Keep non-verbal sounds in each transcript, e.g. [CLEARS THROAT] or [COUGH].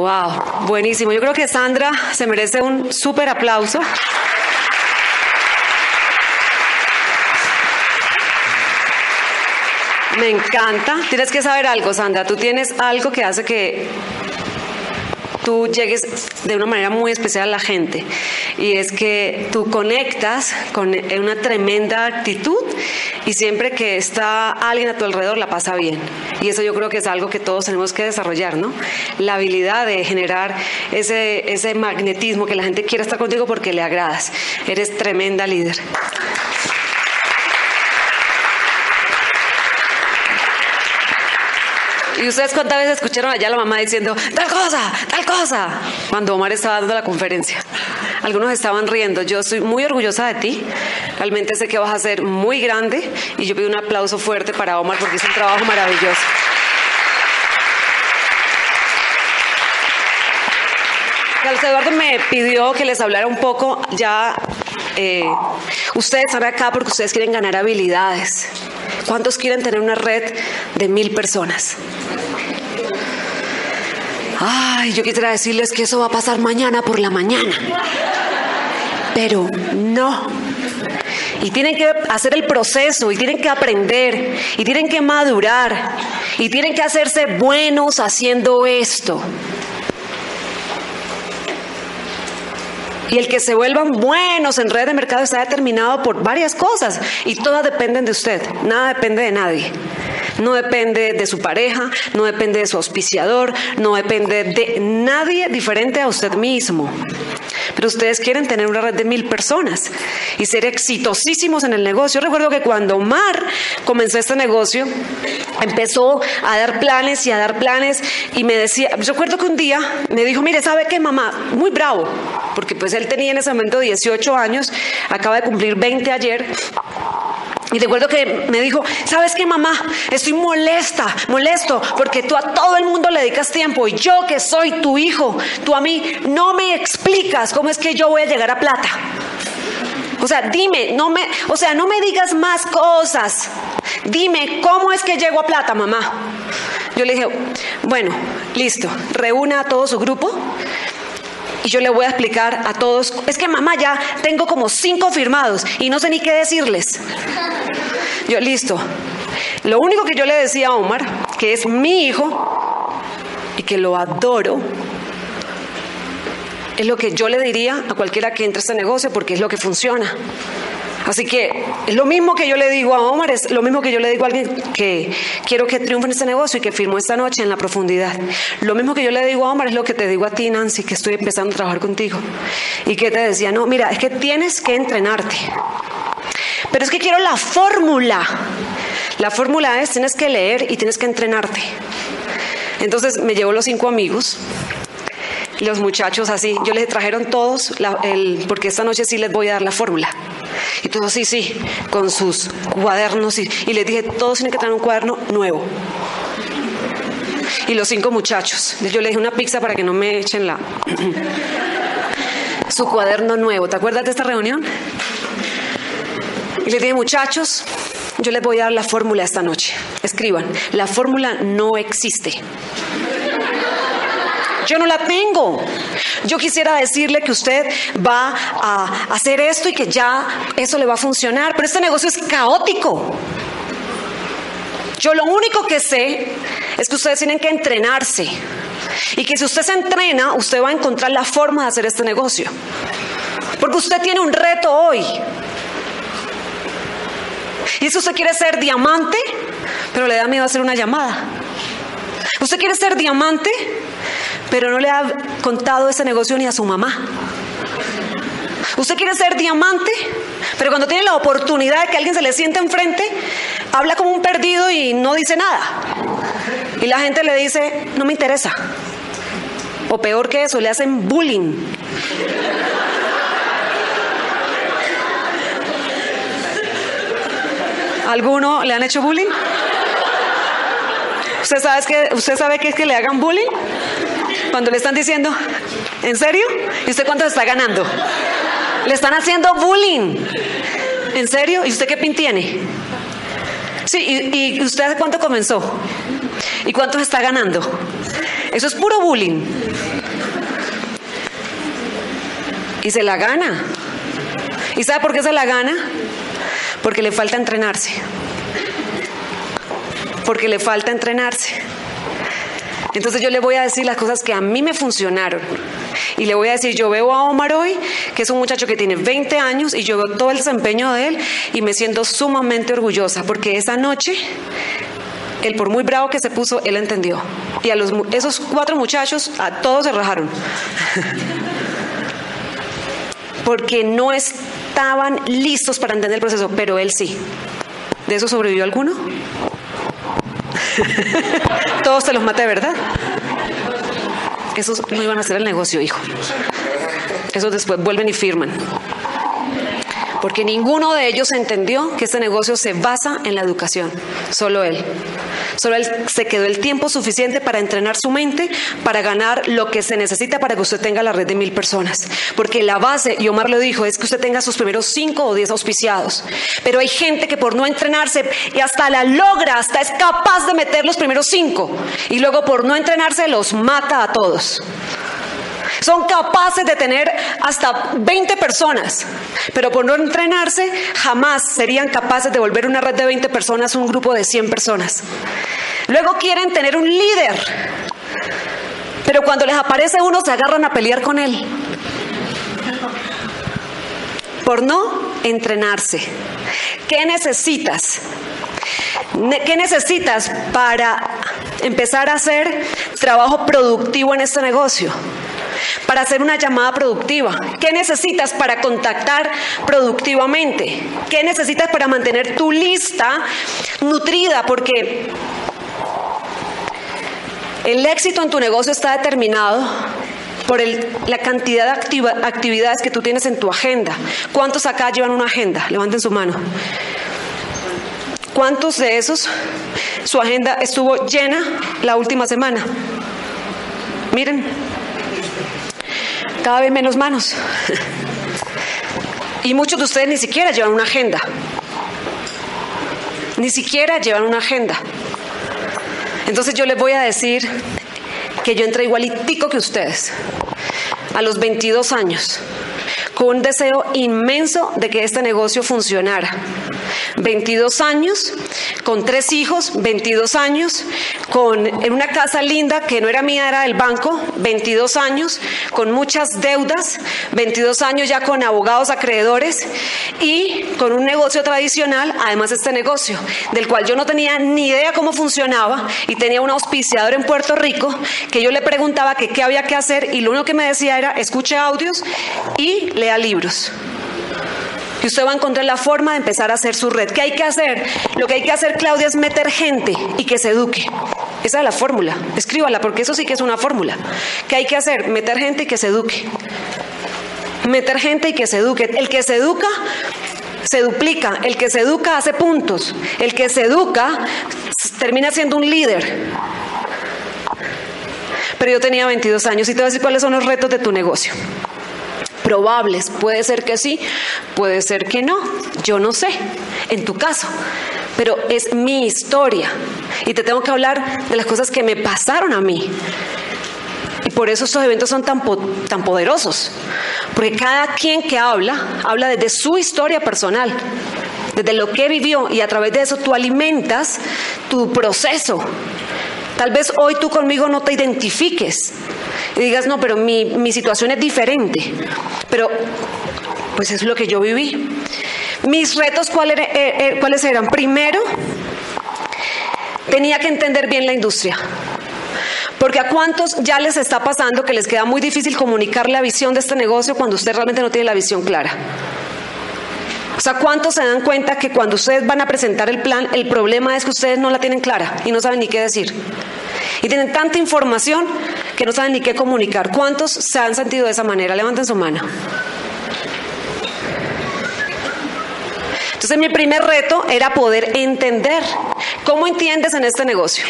Wow, buenísimo. Yo creo que Sandra se merece un súper aplauso. Me encanta. Tienes que saber algo, Sandra. Tú tienes algo que hace que tú llegues de una manera muy especial a la gente. Y es que tú conectas con una tremenda actitud y siempre que está alguien a tu alrededor la pasa bien. Y eso yo creo que es algo que todos tenemos que desarrollar, ¿no? La habilidad de generar ese, ese magnetismo, que la gente quiera estar contigo porque le agradas. Eres tremenda líder. Y ustedes cuántas veces escucharon allá la mamá diciendo, tal cosa, tal cosa, cuando Omar estaba dando la conferencia. Algunos estaban riendo. Yo estoy muy orgullosa de ti. Realmente sé que vas a ser muy grande y yo pido un aplauso fuerte para Omar porque es un trabajo maravilloso. Carlos Eduardo me pidió que les hablara un poco ya. Eh, ustedes están acá porque ustedes quieren ganar habilidades. ¿Cuántos quieren tener una red de mil personas? Ay, yo quisiera decirles que eso va a pasar mañana por la mañana. Pero no. Y tienen que hacer el proceso, y tienen que aprender, y tienen que madurar, y tienen que hacerse buenos haciendo esto. Y el que se vuelvan buenos en red de mercado está determinado por varias cosas y todas dependen de usted, nada depende de nadie. No depende de su pareja, no depende de su auspiciador, no depende de nadie diferente a usted mismo. Pero ustedes quieren tener una red de mil personas y ser exitosísimos en el negocio. Yo recuerdo que cuando Omar comenzó este negocio, empezó a dar planes y a dar planes y me decía, yo recuerdo que un día me dijo, mire, ¿sabe qué, mamá? Muy bravo, porque pues él tenía en ese momento 18 años, acaba de cumplir 20 ayer. Y recuerdo que me dijo, ¿sabes qué mamá? Estoy molesta, molesto, porque tú a todo el mundo le dedicas tiempo y yo que soy tu hijo, tú a mí no me explicas cómo es que yo voy a llegar a plata. O sea, dime, no me, o sea, no me digas más cosas. Dime, ¿cómo es que llego a plata, mamá? Yo le dije, bueno, listo, reúna a todo su grupo y yo le voy a explicar a todos, es que mamá ya tengo como cinco firmados y no sé ni qué decirles. Yo, listo. Lo único que yo le decía a Omar, que es mi hijo y que lo adoro, es lo que yo le diría a cualquiera que entre a este negocio porque es lo que funciona. Así que lo mismo que yo le digo a Omar, es lo mismo que yo le digo a alguien que quiero que triunfe en este negocio y que firmó esta noche en la profundidad. Lo mismo que yo le digo a Omar es lo que te digo a ti, Nancy, que estoy empezando a trabajar contigo. Y que te decía, no, mira, es que tienes que entrenarte. Pero es que quiero la fórmula. La fórmula es, tienes que leer y tienes que entrenarte. Entonces me llevo los cinco amigos los muchachos así. Yo les trajeron todos, porque esta noche sí les voy a dar la fórmula. Y todos sí, sí, con sus cuadernos. Y, y les dije, todos tienen que tener un cuaderno nuevo. Y los cinco muchachos. Yo les dije una pizza para que no me echen la... [CLEARS THROAT] Su cuaderno nuevo. ¿Te acuerdas de esta reunión? Y les dije, muchachos, yo les voy a dar la fórmula esta noche. Escriban, la fórmula no existe. Yo no la tengo. Yo quisiera decirle que usted va a hacer esto y que ya eso le va a funcionar, pero este negocio es caótico. Yo lo único que sé es que ustedes tienen que entrenarse y que si usted se entrena, usted va a encontrar la forma de hacer este negocio. Porque usted tiene un reto hoy. Y si usted quiere ser diamante, pero le da miedo hacer una llamada. Usted quiere ser diamante, pero no le ha contado ese negocio ni a su mamá. Usted quiere ser diamante, pero cuando tiene la oportunidad de que alguien se le siente enfrente, habla como un perdido y no dice nada. Y la gente le dice, no me interesa. O peor que eso, le hacen bullying. ¿Alguno le han hecho bullying? ¿Usted sabe, que, ¿Usted sabe qué es que le hagan bullying? Cuando le están diciendo, ¿en serio? ¿Y usted cuánto está ganando? Le están haciendo bullying. ¿En serio? ¿Y usted qué pin tiene? Sí, ¿y, y usted cuánto comenzó? ¿Y cuánto está ganando? Eso es puro bullying. Y se la gana. ¿Y sabe por qué se la gana? Porque le falta entrenarse. Porque le falta entrenarse. Entonces yo le voy a decir las cosas que a mí me funcionaron. Y le voy a decir, yo veo a Omar hoy, que es un muchacho que tiene 20 años, y yo veo todo el desempeño de él y me siento sumamente orgullosa, porque esa noche, él por muy bravo que se puso, él entendió. Y a los, esos cuatro muchachos, a todos se rajaron. [LAUGHS] porque no estaban listos para entender el proceso, pero él sí. ¿De eso sobrevivió alguno? [LAUGHS] Todos te los maté, ¿verdad? Esos no iban a hacer el negocio, hijo. Esos después vuelven y firman. Porque ninguno de ellos entendió que este negocio se basa en la educación. Solo él. Solo él se quedó el tiempo suficiente para entrenar su mente, para ganar lo que se necesita para que usted tenga la red de mil personas. Porque la base, y Omar lo dijo, es que usted tenga sus primeros cinco o diez auspiciados. Pero hay gente que por no entrenarse y hasta la logra, hasta es capaz de meter los primeros cinco. Y luego por no entrenarse los mata a todos. Son capaces de tener hasta 20 personas, pero por no entrenarse jamás serían capaces de volver una red de 20 personas un grupo de 100 personas. Luego quieren tener un líder, pero cuando les aparece uno se agarran a pelear con él. Por no entrenarse. ¿Qué necesitas? ¿Qué necesitas para empezar a hacer trabajo productivo en este negocio? Para hacer una llamada productiva? ¿Qué necesitas para contactar productivamente? ¿Qué necesitas para mantener tu lista nutrida? Porque el éxito en tu negocio está determinado por la cantidad de actividades que tú tienes en tu agenda. ¿Cuántos acá llevan una agenda? Levanten su mano. ¿Cuántos de esos su agenda estuvo llena la última semana? Miren, cada vez menos manos. Y muchos de ustedes ni siquiera llevan una agenda. Ni siquiera llevan una agenda. Entonces yo les voy a decir que yo entré igualitico que ustedes, a los 22 años, con un deseo inmenso de que este negocio funcionara. 22 años, con tres hijos, 22 años, con, en una casa linda que no era mía, era del banco, 22 años, con muchas deudas, 22 años ya con abogados acreedores y con un negocio tradicional, además este negocio, del cual yo no tenía ni idea cómo funcionaba y tenía un auspiciador en Puerto Rico que yo le preguntaba qué había que hacer y lo único que me decía era escuche audios y libros. Y usted va a encontrar la forma de empezar a hacer su red. ¿Qué hay que hacer? Lo que hay que hacer, Claudia, es meter gente y que se eduque. Esa es la fórmula. Escríbala, porque eso sí que es una fórmula. ¿Qué hay que hacer? Meter gente y que se eduque. Meter gente y que se eduque. El que se educa se duplica. El que se educa hace puntos. El que se educa termina siendo un líder. Pero yo tenía 22 años y te voy a decir cuáles son los retos de tu negocio probables. Puede ser que sí, puede ser que no. Yo no sé, en tu caso. Pero es mi historia. Y te tengo que hablar de las cosas que me pasaron a mí. Y por eso estos eventos son tan, tan poderosos. Porque cada quien que habla, habla desde su historia personal, desde lo que vivió. Y a través de eso tú alimentas tu proceso. Tal vez hoy tú conmigo no te identifiques y digas, no, pero mi, mi situación es diferente. Pero, pues es lo que yo viví. Mis retos, ¿cuáles, eh, eh, ¿cuáles eran? Primero, tenía que entender bien la industria. Porque a cuántos ya les está pasando que les queda muy difícil comunicar la visión de este negocio cuando usted realmente no tiene la visión clara. O sea, ¿cuántos se dan cuenta que cuando ustedes van a presentar el plan, el problema es que ustedes no la tienen clara y no saben ni qué decir? Y tienen tanta información que no saben ni qué comunicar. ¿Cuántos se han sentido de esa manera? Levanten su mano. Entonces mi primer reto era poder entender. ¿Cómo entiendes en este negocio?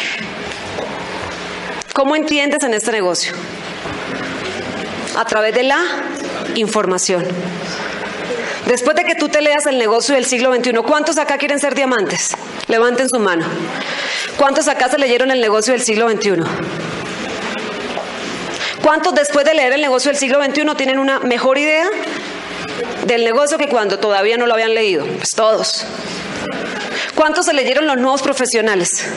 ¿Cómo entiendes en este negocio? A través de la información. Después de que tú te leas el negocio del siglo XXI, ¿cuántos acá quieren ser diamantes? Levanten su mano. ¿Cuántos acá se leyeron el negocio del siglo XXI? ¿Cuántos después de leer el negocio del siglo XXI tienen una mejor idea del negocio que cuando todavía no lo habían leído? Pues todos. ¿Cuántos se leyeron los nuevos profesionales?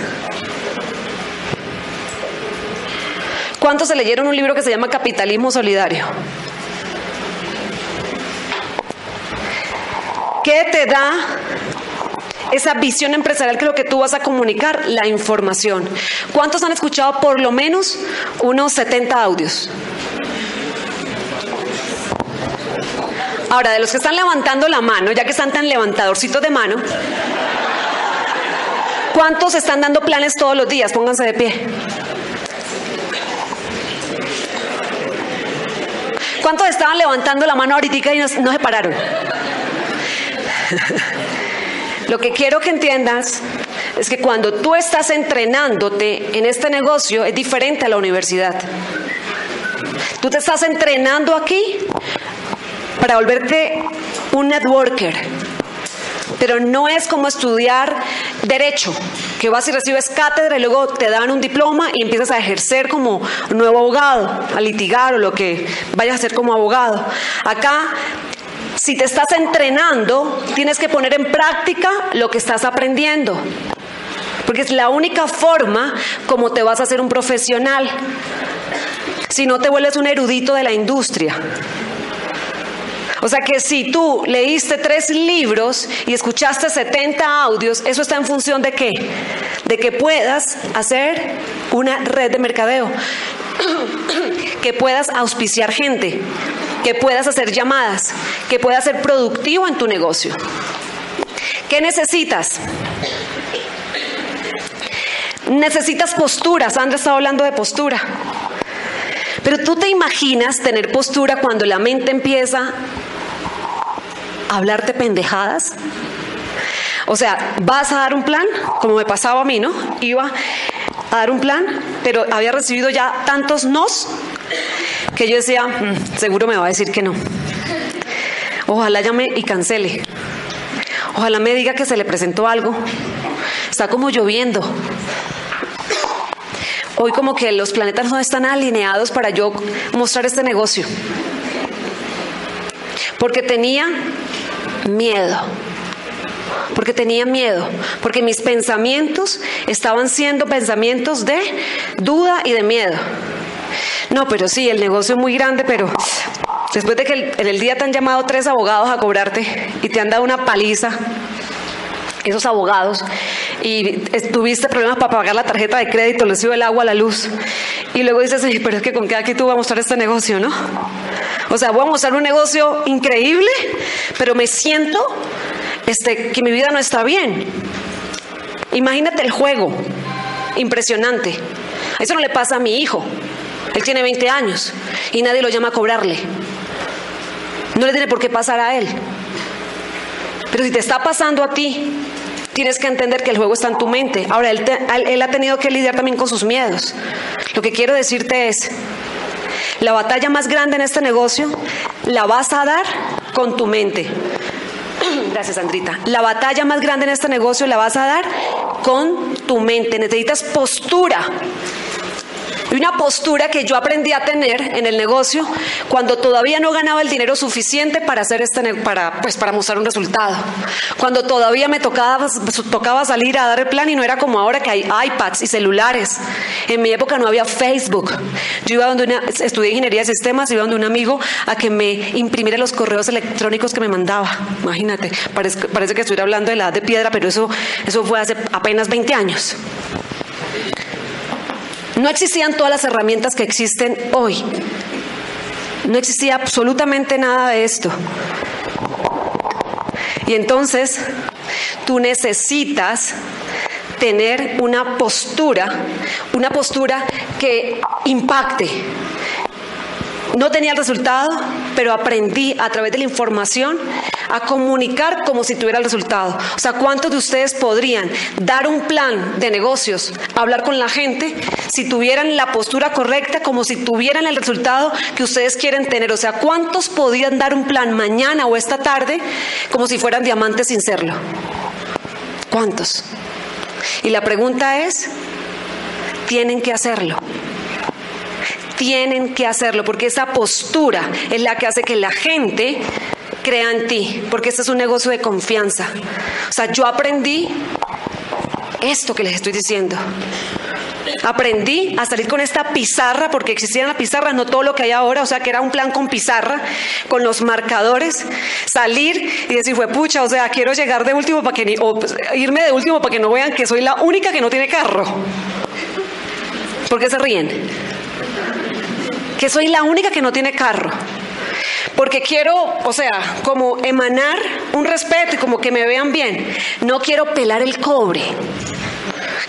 ¿Cuántos se leyeron un libro que se llama Capitalismo Solidario? ¿Qué te da esa visión empresarial que lo que tú vas a comunicar? La información. ¿Cuántos han escuchado por lo menos unos 70 audios? Ahora, de los que están levantando la mano, ya que están tan levantadorcitos de mano, ¿cuántos están dando planes todos los días? Pónganse de pie. ¿Cuántos estaban levantando la mano ahorita y no se pararon? [LAUGHS] Lo que quiero que entiendas es que cuando tú estás entrenándote en este negocio es diferente a la universidad. Tú te estás entrenando aquí para volverte un networker, pero no es como estudiar derecho, que vas y recibes cátedra y luego te dan un diploma y empiezas a ejercer como nuevo abogado, a litigar o lo que vayas a hacer como abogado. Acá si te estás entrenando, tienes que poner en práctica lo que estás aprendiendo. Porque es la única forma como te vas a hacer un profesional. Si no te vuelves un erudito de la industria. O sea que si tú leíste tres libros y escuchaste 70 audios, eso está en función de qué? De que puedas hacer una red de mercadeo, [COUGHS] que puedas auspiciar gente, que puedas hacer llamadas, que puedas ser productivo en tu negocio. ¿Qué necesitas? Necesitas postura. Sandra estaba hablando de postura. Pero tú te imaginas tener postura cuando la mente empieza a hablarte pendejadas. O sea, vas a dar un plan, como me pasaba a mí, ¿no? Iba a dar un plan, pero había recibido ya tantos nos que yo decía, mm, seguro me va a decir que no. Ojalá llame y cancele. Ojalá me diga que se le presentó algo. Está como lloviendo. Hoy como que los planetas no están alineados para yo mostrar este negocio. Porque tenía miedo. Porque tenía miedo. Porque mis pensamientos estaban siendo pensamientos de duda y de miedo. No, pero sí, el negocio es muy grande, pero después de que en el día te han llamado tres abogados a cobrarte y te han dado una paliza, esos abogados, y tuviste problemas para pagar la tarjeta de crédito, les dio el agua, la luz, y luego dices, pero es que con qué aquí tú vas a mostrar este negocio, ¿no? O sea, voy a mostrar un negocio increíble, pero me siento este, que mi vida no está bien. Imagínate el juego, impresionante. Eso no le pasa a mi hijo. Él tiene 20 años y nadie lo llama a cobrarle. No le tiene por qué pasar a él. Pero si te está pasando a ti, tienes que entender que el juego está en tu mente. Ahora, él, él ha tenido que lidiar también con sus miedos. Lo que quiero decirte es, la batalla más grande en este negocio la vas a dar con tu mente. [CLEARS THROAT] Gracias, Andrita. La batalla más grande en este negocio la vas a dar con tu mente. Necesitas postura. Y una postura que yo aprendí a tener en el negocio cuando todavía no ganaba el dinero suficiente para hacer este para pues para mostrar un resultado. Cuando todavía me tocaba tocaba salir a dar el plan y no era como ahora que hay iPads y celulares. En mi época no había Facebook. Yo iba donde una estudié ingeniería de sistemas, iba donde un amigo a que me imprimiera los correos electrónicos que me mandaba. Imagínate, parece, parece que estuviera hablando de la edad de piedra, pero eso eso fue hace apenas 20 años. No existían todas las herramientas que existen hoy. No existía absolutamente nada de esto. Y entonces tú necesitas tener una postura, una postura que impacte, no tenía el resultado, pero aprendí a través de la información a comunicar como si tuviera el resultado. O sea, ¿cuántos de ustedes podrían dar un plan de negocios, hablar con la gente, si tuvieran la postura correcta, como si tuvieran el resultado que ustedes quieren tener? O sea, ¿cuántos podrían dar un plan mañana o esta tarde como si fueran diamantes sin serlo? ¿Cuántos? Y la pregunta es, tienen que hacerlo Tienen que hacerlo porque esa postura es la que hace que la gente crea en ti, porque este es un negocio de confianza. O sea, yo aprendí esto que les estoy diciendo. Aprendí a salir con esta pizarra, porque existía la pizarra, no todo lo que hay ahora, o sea que era un plan con pizarra, con los marcadores, salir y decir, fue pucha, o sea, quiero llegar de último para que, o pues, irme de último para que no vean que soy la única que no tiene carro. ¿Por qué se ríen? Que soy la única que no tiene carro. Porque quiero, o sea, como emanar un respeto y como que me vean bien. No quiero pelar el cobre.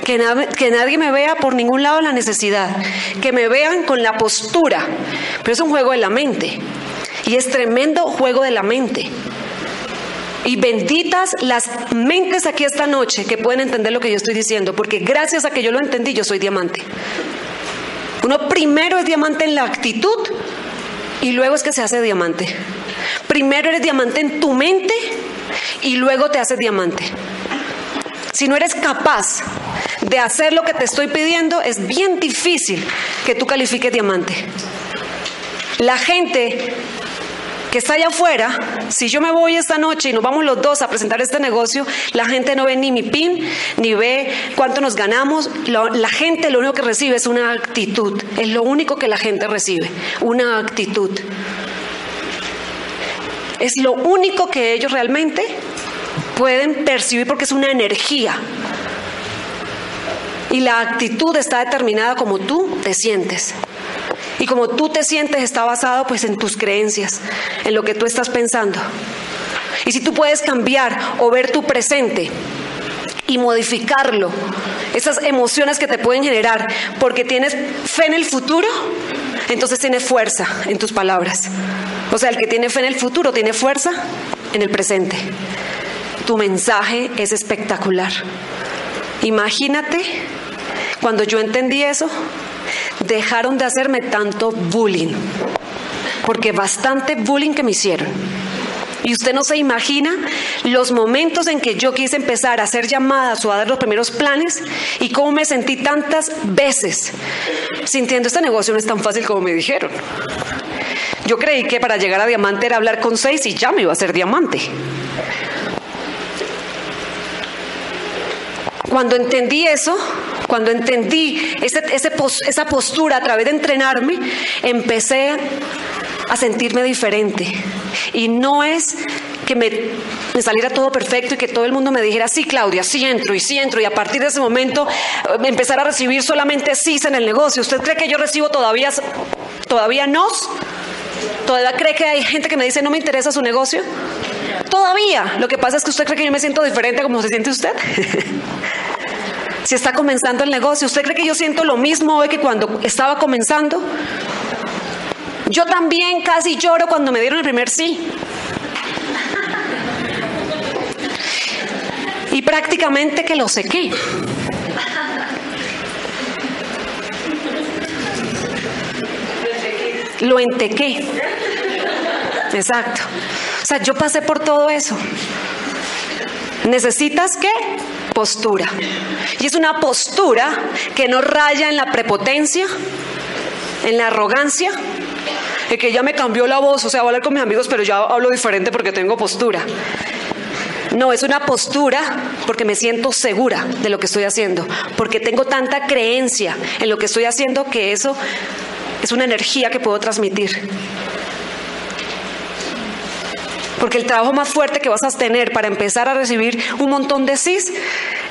Que, que, nadie me vea por ningún lado la necesidad, que me vean con la postura, pero es un juego de la mente y es tremendo juego de la mente. Y benditas las mentes aquí esta noche que pueden entender lo que yo estoy diciendo, porque gracias a que yo lo entendí, yo soy diamante. Uno primero es diamante en la actitud y luego es que se hace diamante. Primero eres diamante en tu mente y luego te haces diamante. Si no eres capaz de hacer lo que te estoy pidiendo, es bien difícil que tú califiques diamante. La gente que está allá afuera, si yo me voy esta noche y nos vamos los dos a presentar este negocio, la gente no ve ni mi PIN, ni ve cuánto nos ganamos. La gente lo único que recibe es una actitud. Es lo único que la gente recibe, una actitud. Es lo único que ellos realmente pueden percibir porque es una energía. Y la actitud está determinada como tú te sientes. Y como tú te sientes está basado pues en tus creencias, en lo que tú estás pensando. Y si tú puedes cambiar o ver tu presente y modificarlo, esas emociones que te pueden generar porque tienes fe en el futuro, entonces tienes fuerza en tus palabras. O sea, el que tiene fe en el futuro tiene fuerza en el presente. Tu mensaje es espectacular. Imagínate cuando yo entendí eso, dejaron de hacerme tanto bullying, porque bastante bullying que me hicieron. Y usted no se imagina los momentos en que yo quise empezar a hacer llamadas o a dar los primeros planes y cómo me sentí tantas veces sintiendo este negocio no es tan fácil como me dijeron. Yo creí que para llegar a diamante era hablar con seis y ya me iba a ser diamante. Cuando entendí eso, cuando entendí esa postura a través de entrenarme, empecé a sentirme diferente. Y no es que me, saliera todo perfecto y que todo el mundo me dijera, sí, Claudia, sí entro y sí entro. Y a partir de ese momento eh, empezar a recibir solamente sí en el negocio. ¿Usted cree que yo recibo todavía, todavía no? ¿Todavía cree que hay gente que me dice no me interesa su negocio? Todavía. Lo que pasa es que usted cree que yo me siento diferente como se siente usted. [LAUGHS] Si está comenzando el negocio, ¿usted cree que yo siento lo mismo hoy que cuando estaba comenzando? Yo también casi lloro cuando me dieron el primer sí. Y prácticamente que lo sequé. Lo entequé. Exacto. O sea, yo pasé por todo eso. ¿Necesitas qué? Postura. Y es una postura que no raya en la prepotencia, en la arrogancia, en que ya me cambió la voz, o sea, voy a hablar con mis amigos, pero ya hablo diferente porque tengo postura. No, es una postura porque me siento segura de lo que estoy haciendo, porque tengo tanta creencia en lo que estoy haciendo que eso es una energía que puedo transmitir. Porque el trabajo más fuerte que vas a tener para empezar a recibir un montón de CIS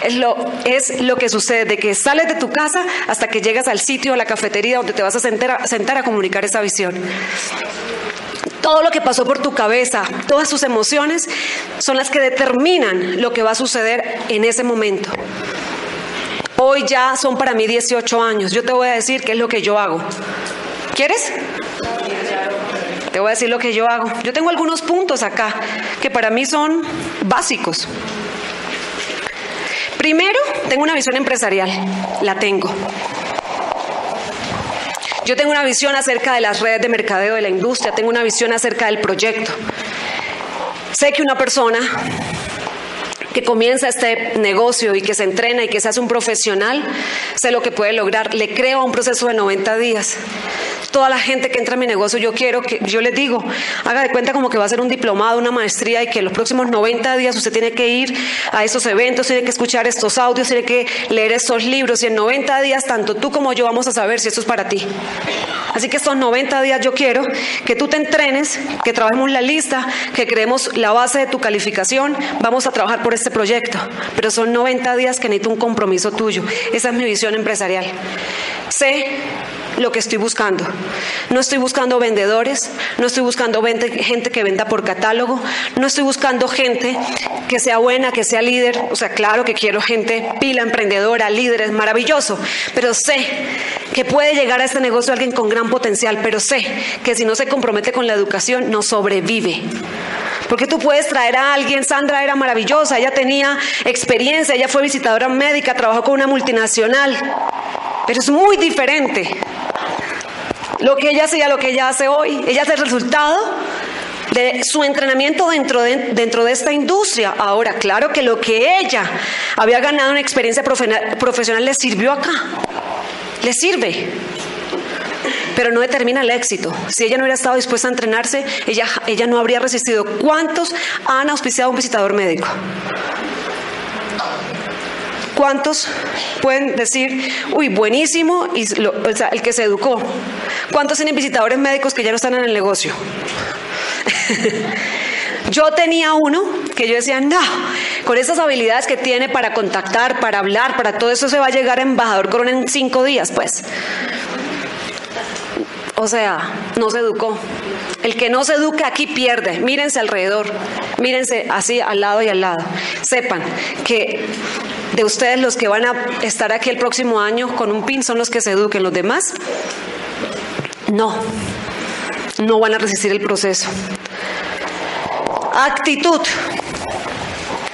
es lo, es lo que sucede, de que sales de tu casa hasta que llegas al sitio, a la cafetería donde te vas a sentar, a sentar a comunicar esa visión. Todo lo que pasó por tu cabeza, todas sus emociones son las que determinan lo que va a suceder en ese momento. Hoy ya son para mí 18 años. Yo te voy a decir qué es lo que yo hago. ¿Quieres? Te voy a decir lo que yo hago. Yo tengo algunos puntos acá que para mí son básicos. Primero, tengo una visión empresarial. La tengo. Yo tengo una visión acerca de las redes de mercadeo de la industria, tengo una visión acerca del proyecto. Sé que una persona que comienza este negocio y que se entrena y que se hace un profesional, sé lo que puede lograr. Le creo a un proceso de 90 días. Toda la gente que entra a mi negocio, yo quiero que, yo les digo, haga de cuenta como que va a ser un diplomado, una maestría y que los próximos 90 días usted tiene que ir a esos eventos, tiene que escuchar estos audios, tiene que leer estos libros y en 90 días tanto tú como yo vamos a saber si esto es para ti. Así que estos 90 días yo quiero que tú te entrenes, que trabajemos la lista, que creemos la base de tu calificación, vamos a trabajar por este proyecto, pero son 90 días que necesito un compromiso tuyo. Esa es mi visión empresarial. Sé lo que estoy buscando. No estoy buscando vendedores, no estoy buscando gente que venda por catálogo, no estoy buscando gente que sea buena, que sea líder. O sea, claro que quiero gente pila, emprendedora, líder, es maravilloso, pero sé que puede llegar a este negocio alguien con gran potencial, pero sé que si no se compromete con la educación, no sobrevive. Porque tú puedes traer a alguien, Sandra era maravillosa, ella tenía experiencia, ella fue visitadora médica, trabajó con una multinacional, pero es muy diferente lo que ella hacía, lo que ella hace hoy. Ella es el resultado de su entrenamiento dentro de, dentro de esta industria. Ahora, claro que lo que ella había ganado en experiencia profesional le sirvió acá. Le sirve pero no determina el éxito. Si ella no hubiera estado dispuesta a entrenarse, ella, ella no habría resistido. ¿Cuántos han auspiciado a un visitador médico? ¿Cuántos pueden decir, uy, buenísimo, y el que se educó? ¿Cuántos tienen visitadores médicos que ya no están en el negocio? [LAUGHS] yo tenía uno que yo decía, no, con esas habilidades que tiene para contactar, para hablar, para todo eso se va a llegar embajador corona en cinco días, pues. O sea, no se educó. El que no se eduque aquí pierde. Mírense alrededor. Mírense así al lado y al lado. Sepan que de ustedes los que van a estar aquí el próximo año con un pin son los que se eduquen. Los demás, no. No van a resistir el proceso. Actitud.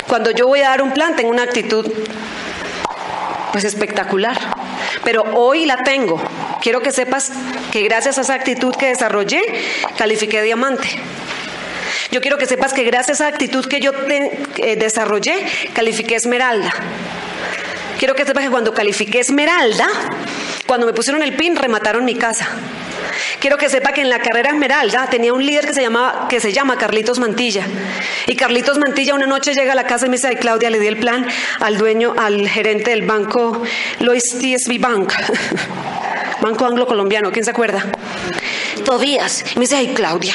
Cuando yo voy a dar un plan, tengo una actitud pues espectacular. Pero hoy la tengo. Quiero que sepas que gracias a esa actitud que desarrollé, califiqué diamante. Yo quiero que sepas que gracias a esa actitud que yo eh, desarrollé, califiqué esmeralda. Quiero que sepas que cuando califiqué esmeralda, cuando me pusieron el pin, remataron mi casa. Quiero que sepa que en la carrera Esmeralda tenía un líder que se, llamaba, que se llama Carlitos Mantilla. Y Carlitos Mantilla una noche llega a la casa y me dice, ay Claudia, le di el plan al dueño, al gerente del banco Lois TSB Bank. [LAUGHS] Banco Anglo Colombiano, ¿quién se acuerda? Tobías. Y me dice, ay Claudia,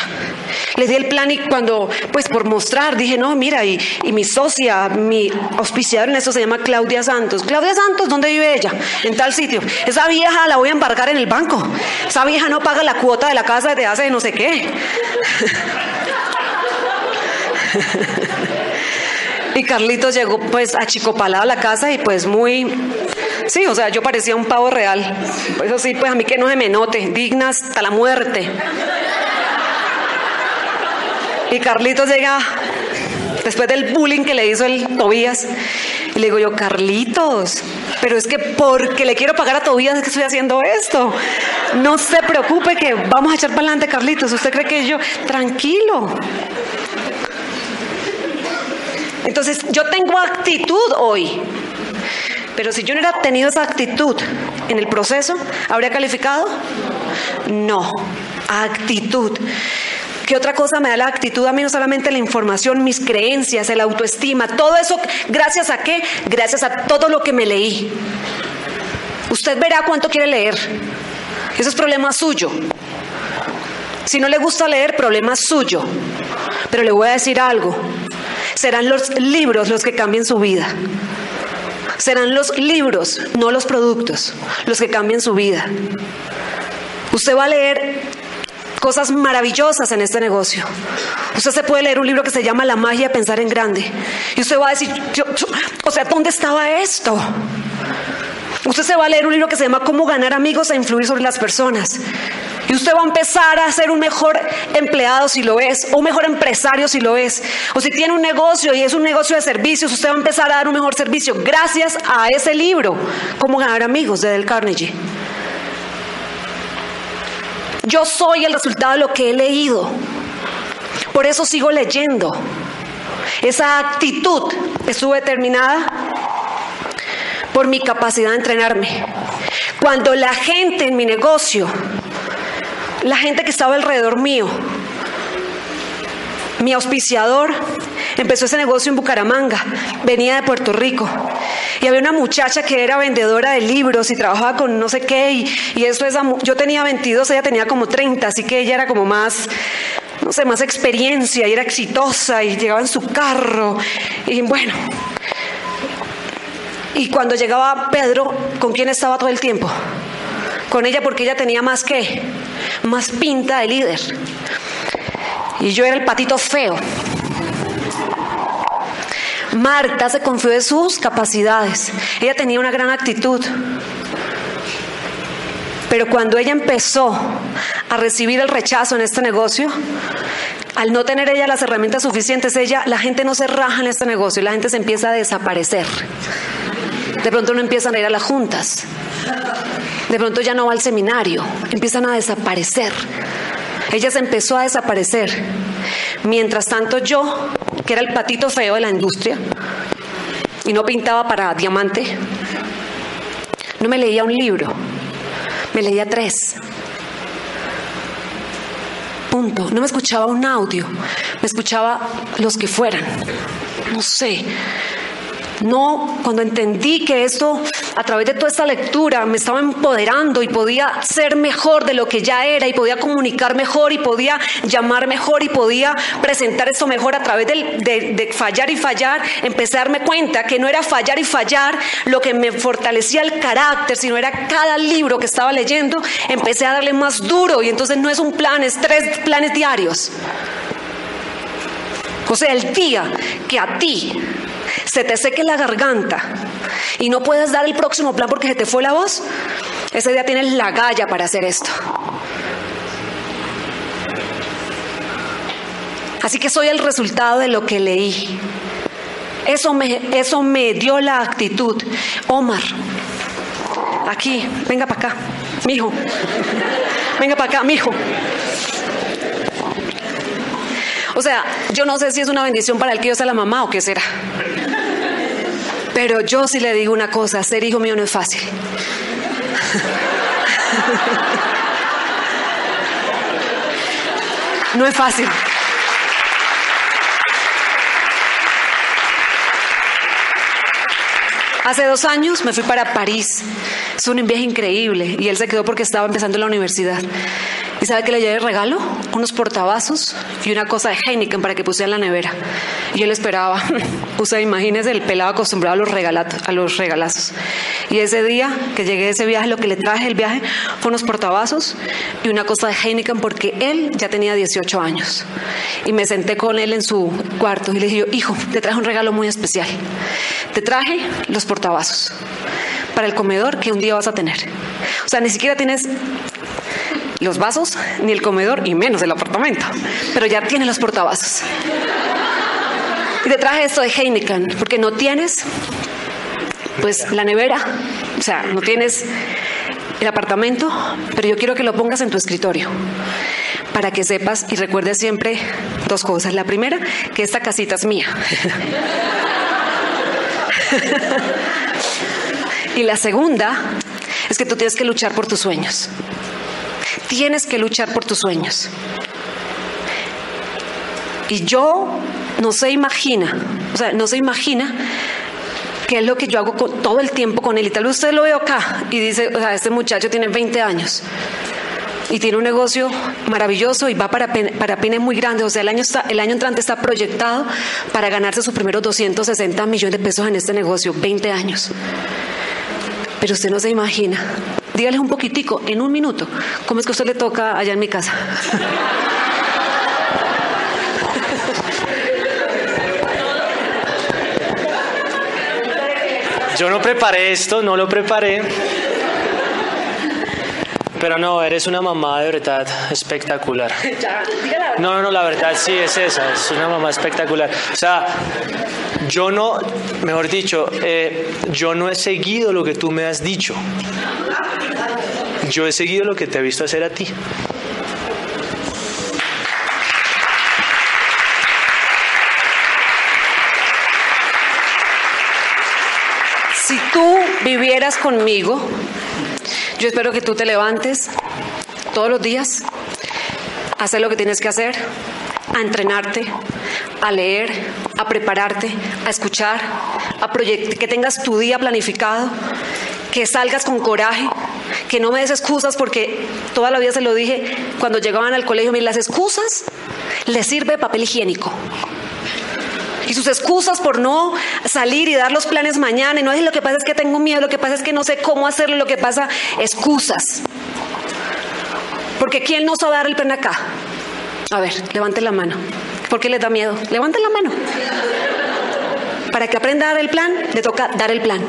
le di el plan y cuando, pues por mostrar, dije, no, mira, y, mi socia, mi auspiciador en eso se llama Claudia Santos. Claudia Santos, ¿dónde vive ella? En tal sitio. Esa vieja la voy a embarcar en el banco. Esa vieja no paga la cuota de la casa desde hace no sé qué. [LAUGHS] y Carlitos llegó pues achicopalado a la casa y pues muy Sí, o sea, yo parecía un pavo real. Eso sí, pues a mí que no se me note, digna hasta la muerte. Y Carlitos llega después del bullying que le hizo el Tobías. Y le digo yo, Carlitos, pero es que porque le quiero pagar a Tobías es que estoy haciendo esto. No se preocupe que vamos a echar para adelante, Carlitos. ¿Usted cree que yo? Tranquilo. Entonces, yo tengo actitud hoy. Pero si yo no hubiera tenido esa actitud en el proceso, ¿habría calificado? No, actitud. ¿Qué otra cosa me da la actitud a mí? No solamente la información, mis creencias, el autoestima, todo eso, ¿gracias a qué? Gracias a todo lo que me leí. Usted verá cuánto quiere leer. Eso es problema suyo. Si no le gusta leer, problema suyo. Pero le voy a decir algo. Serán los libros los que cambien su vida. Serán los libros, no los productos, los que cambien su vida. Usted va a leer cosas maravillosas en este negocio. Usted se puede leer un libro que se llama La magia de pensar en grande. Y usted va a decir, o sea, ¿dónde estaba esto? Usted se va a leer un libro que se llama Cómo ganar amigos e influir sobre las personas. Y usted va a empezar a ser un mejor empleado si lo es, o un mejor empresario si lo es. O si tiene un negocio y es un negocio de servicios, usted va a empezar a dar un mejor servicio gracias a ese libro, Cómo ganar amigos de Del Carnegie. Yo soy el resultado de lo que he leído. Por eso sigo leyendo. Esa actitud estuvo determinada por mi capacidad de entrenarme. Cuando la gente en mi negocio la gente que estaba alrededor mío. Mi auspiciador empezó ese negocio en Bucaramanga, venía de Puerto Rico. Y había una muchacha que era vendedora de libros y trabajaba con no sé qué. Y, eso es, yo tenía 22, ella tenía como 30, así que ella era como más, no sé, más experiencia y era exitosa y llegaba en su carro. Y bueno, y cuando llegaba Pedro, ¿con quién estaba todo el tiempo? Con ella porque ella tenía más que, más pinta de líder. Y yo era el patito feo. Marta se confió de sus capacidades. Ella tenía una gran actitud. Pero cuando ella empezó a recibir el rechazo en este negocio, al no tener ella las herramientas suficientes, ella, la gente no se raja en este negocio, la gente se empieza a desaparecer. De pronto no empiezan a ir a las juntas. De pronto ya no va al seminario. Empiezan a desaparecer. Ella se empezó a desaparecer. Mientras tanto yo, que era el patito feo de la industria, y no pintaba para diamante, no me leía un libro, me leía tres. Punto. No me escuchaba un audio, me escuchaba los que fueran. No sé, no, cuando entendí que esto, a través de toda esta lectura, me estaba empoderando y podía ser mejor de lo que ya era y podía comunicar mejor y podía llamar mejor y podía presentar esto mejor a través de, de fallar y fallar, empecé a darme cuenta que no era fallar y fallar lo que me fortalecía el carácter, sino era cada libro que estaba leyendo, empecé a darle más duro y entonces no es un plan, es tres planes diarios. O sea, el día que a ti se te seque la garganta y no puedes dar el próximo plan porque se te fue la voz, ese día tienes la galla para hacer esto. Así que soy el resultado de lo que leí. Eso me, eso me dio la actitud. Omar, aquí, venga para acá, mijo. Venga para acá, mijo. O sea, yo no sé si es una bendición para el que yo sea la mamá o qué será. Pero yo sí le digo una cosa, ser hijo mío no es fácil. No es fácil. Hace dos años me fui para París. Es un viaje increíble y él se quedó porque estaba empezando la universidad. ¿Y sabe qué le llevé regalo? Unos portavasos y una cosa de Heineken para que pusiera en la nevera. Y yo le esperaba. [LAUGHS] O sea, imagínese el pelado acostumbrado a los, a los regalazos. Y ese día que llegué de ese viaje, lo que le traje el viaje fue unos portavasos y una cosa de Heineken porque él ya tenía 18 años. Y me senté con él en su cuarto y le dije, hijo, te traje un regalo muy especial. Te traje los portavasos para el comedor que un día vas a tener. O sea, ni siquiera tienes los vasos, ni el comedor, y menos el apartamento. Pero ya tienes los portavasos. Y te traje esto de Heineken, porque no tienes, pues, la nevera, o sea, no tienes el apartamento, pero yo quiero que lo pongas en tu escritorio para que sepas y recuerdes siempre dos cosas. La primera, que esta casita es mía. [LAUGHS] y la segunda es que tú tienes que luchar por tus sueños. Tienes que luchar por tus sueños. Y yo no se imagina, o sea, no se imagina qué es lo que yo hago todo el tiempo con él. Y tal vez usted lo ve acá y dice, o sea, este muchacho tiene 20 años y tiene un negocio maravilloso y va para, para pines muy grandes. O sea, el año, el año entrante está proyectado para ganarse sus primeros 260 millones de pesos en este negocio, 20 años. Pero usted no se imagina Dígale un poquitico, en un minuto, cómo es que usted le toca allá en mi casa. Yo no preparé esto, no lo preparé. Pero no, eres una mamá de verdad espectacular. [LAUGHS] No, no, no, la verdad sí es esa, es una mamá espectacular. O sea, yo no, mejor dicho, eh, yo no he seguido lo que tú me has dicho. Yo he seguido lo que te he visto hacer a ti. Si tú vivieras conmigo, yo espero que tú te levantes todos los días hacer lo que tienes que hacer, a entrenarte, a leer, a prepararte, a escuchar, a que tengas tu día planificado, que salgas con coraje, que no me des excusas porque toda la vida se lo dije cuando llegaban al colegio, mira, las excusas les sirve papel higiénico. Y sus excusas por no salir y dar los planes mañana, y no es lo que pasa es que tengo miedo, lo que pasa es que no sé cómo hacerlo, lo que pasa, excusas. Porque ¿quién no sabe dar el plan acá? A ver, levante la mano. ¿Por qué les da miedo? Levanten la mano. Para que aprenda a dar el plan, le toca dar el plan.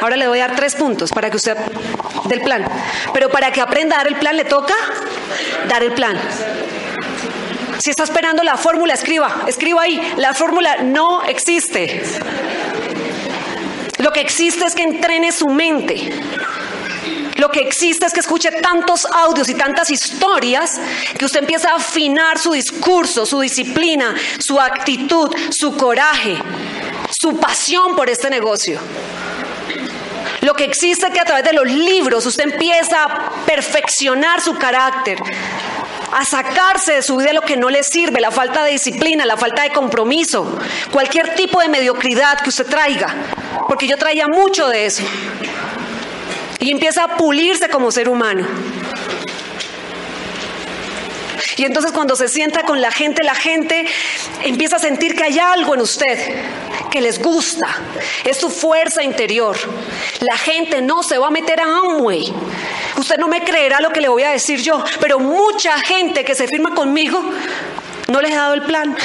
Ahora le voy a dar tres puntos para que usted del plan. Pero para que aprenda a dar el plan, le toca dar el plan. Si está esperando la fórmula, escriba, escriba ahí. La fórmula no existe. Lo que existe es que entrene su mente. Lo que existe es que escuche tantos audios y tantas historias que usted empieza a afinar su discurso, su disciplina, su actitud, su coraje, su pasión por este negocio. Lo que existe es que a través de los libros usted empieza a perfeccionar su carácter, a sacarse de su vida lo que no le sirve, la falta de disciplina, la falta de compromiso, cualquier tipo de mediocridad que usted traiga, porque yo traía mucho de eso y empieza a pulirse como ser humano. Y entonces cuando se sienta con la gente, la gente empieza a sentir que hay algo en usted que les gusta. Es su fuerza interior. La gente no se va a meter a Amway. Usted no me creerá lo que le voy a decir yo, pero mucha gente que se firma conmigo no les he dado el plan. [LAUGHS]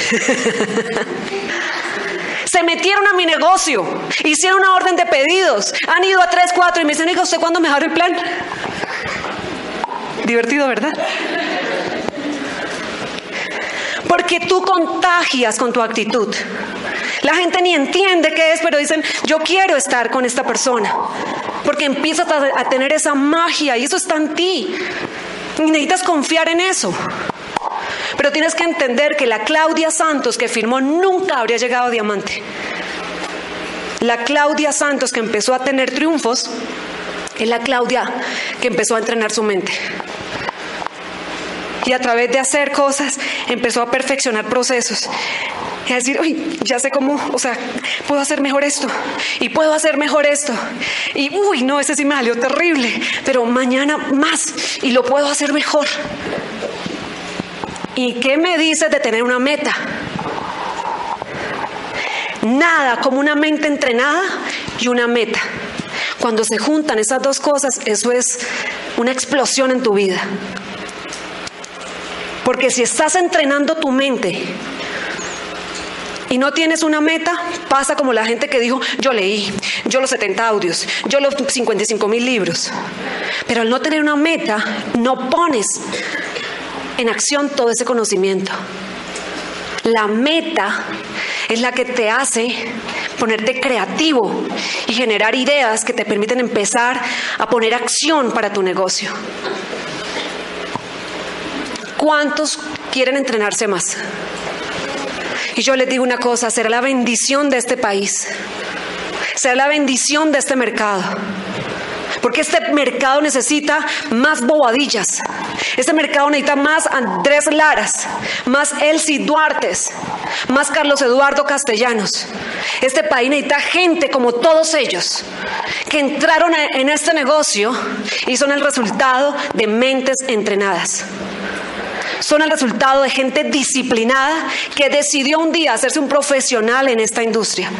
se metieron a mi negocio, hicieron una orden de pedidos, han ido a tres, cuatro y me dicen, hija, ¿usted cuándo me el plan? Divertido, ¿verdad? Porque tú contagias con tu actitud. La gente ni entiende qué es, pero dicen, yo quiero estar con esta persona. Porque empiezas a tener esa magia y eso está en ti. Y necesitas confiar en eso. Pero tienes que entender que la Claudia Santos que firmó nunca habría llegado a diamante. La Claudia Santos que empezó a tener triunfos es la Claudia que empezó a entrenar su mente. Y a través de hacer cosas empezó a perfeccionar procesos. Y a decir, uy, ya sé cómo, o sea, puedo hacer mejor esto. Y puedo hacer mejor esto. Y, uy, no, ese sí me salió terrible. Pero mañana más. Y lo puedo hacer mejor. ¿Y qué me dices de tener una meta? Nada como una mente entrenada y una meta. Cuando se juntan esas dos cosas, eso es una explosión en tu vida. Porque si estás entrenando tu mente y no tienes una meta, pasa como la gente que dijo, yo leí, yo los 70 audios, yo los 55 mil libros. Pero al no tener una meta, no pones en acción todo ese conocimiento. La meta es la que te hace ponerte creativo y generar ideas que te permiten empezar a poner acción para tu negocio. ¿Cuántos quieren entrenarse más? Y yo les digo una cosa, será la bendición de este país, será la bendición de este mercado porque este mercado necesita más bobadillas. Este mercado necesita más Andrés Laras, más Elsie Duartes, más Carlos Eduardo Castellanos. Este país necesita gente como todos ellos que entraron en este negocio y son el resultado de mentes entrenadas son el resultado de gente disciplinada que decidió un día hacerse un profesional en esta industria.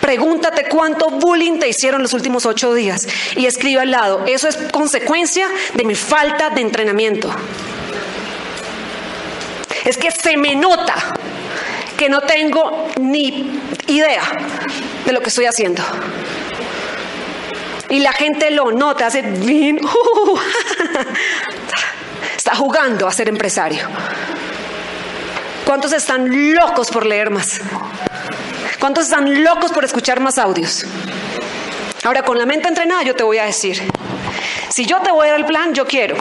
Pregúntate cuánto bullying te hicieron los últimos ocho días y escribe al lado, eso es consecuencia de mi falta de entrenamiento. Es que se me nota que no tengo ni idea de lo que estoy haciendo. Y la gente lo nota, hace bien, [LAUGHS] está jugando a ser empresario. ¿Cuántos están locos por leer más? ¿Cuántos están locos por escuchar más audios? Ahora, con la mente entrenada, yo te voy a decir, si yo te voy a dar el plan, yo quiero,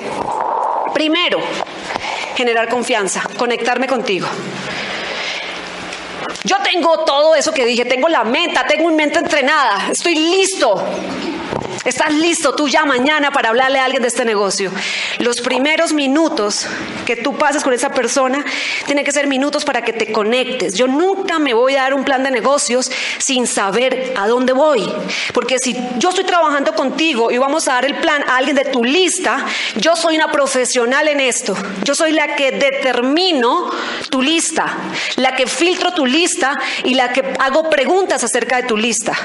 primero, generar confianza, conectarme contigo. Yo tengo todo eso que dije, tengo la meta, tengo mi mente entrenada, estoy listo. Estás listo tú ya mañana para hablarle a alguien de este negocio. Los primeros minutos que tú pases con esa persona tienen que ser minutos para que te conectes. Yo nunca me voy a dar un plan de negocios sin saber a dónde voy. Porque si yo estoy trabajando contigo y vamos a dar el plan a alguien de tu lista, yo soy una profesional en esto. Yo soy la que determino tu lista, la que filtro tu lista y la que hago preguntas acerca de tu lista.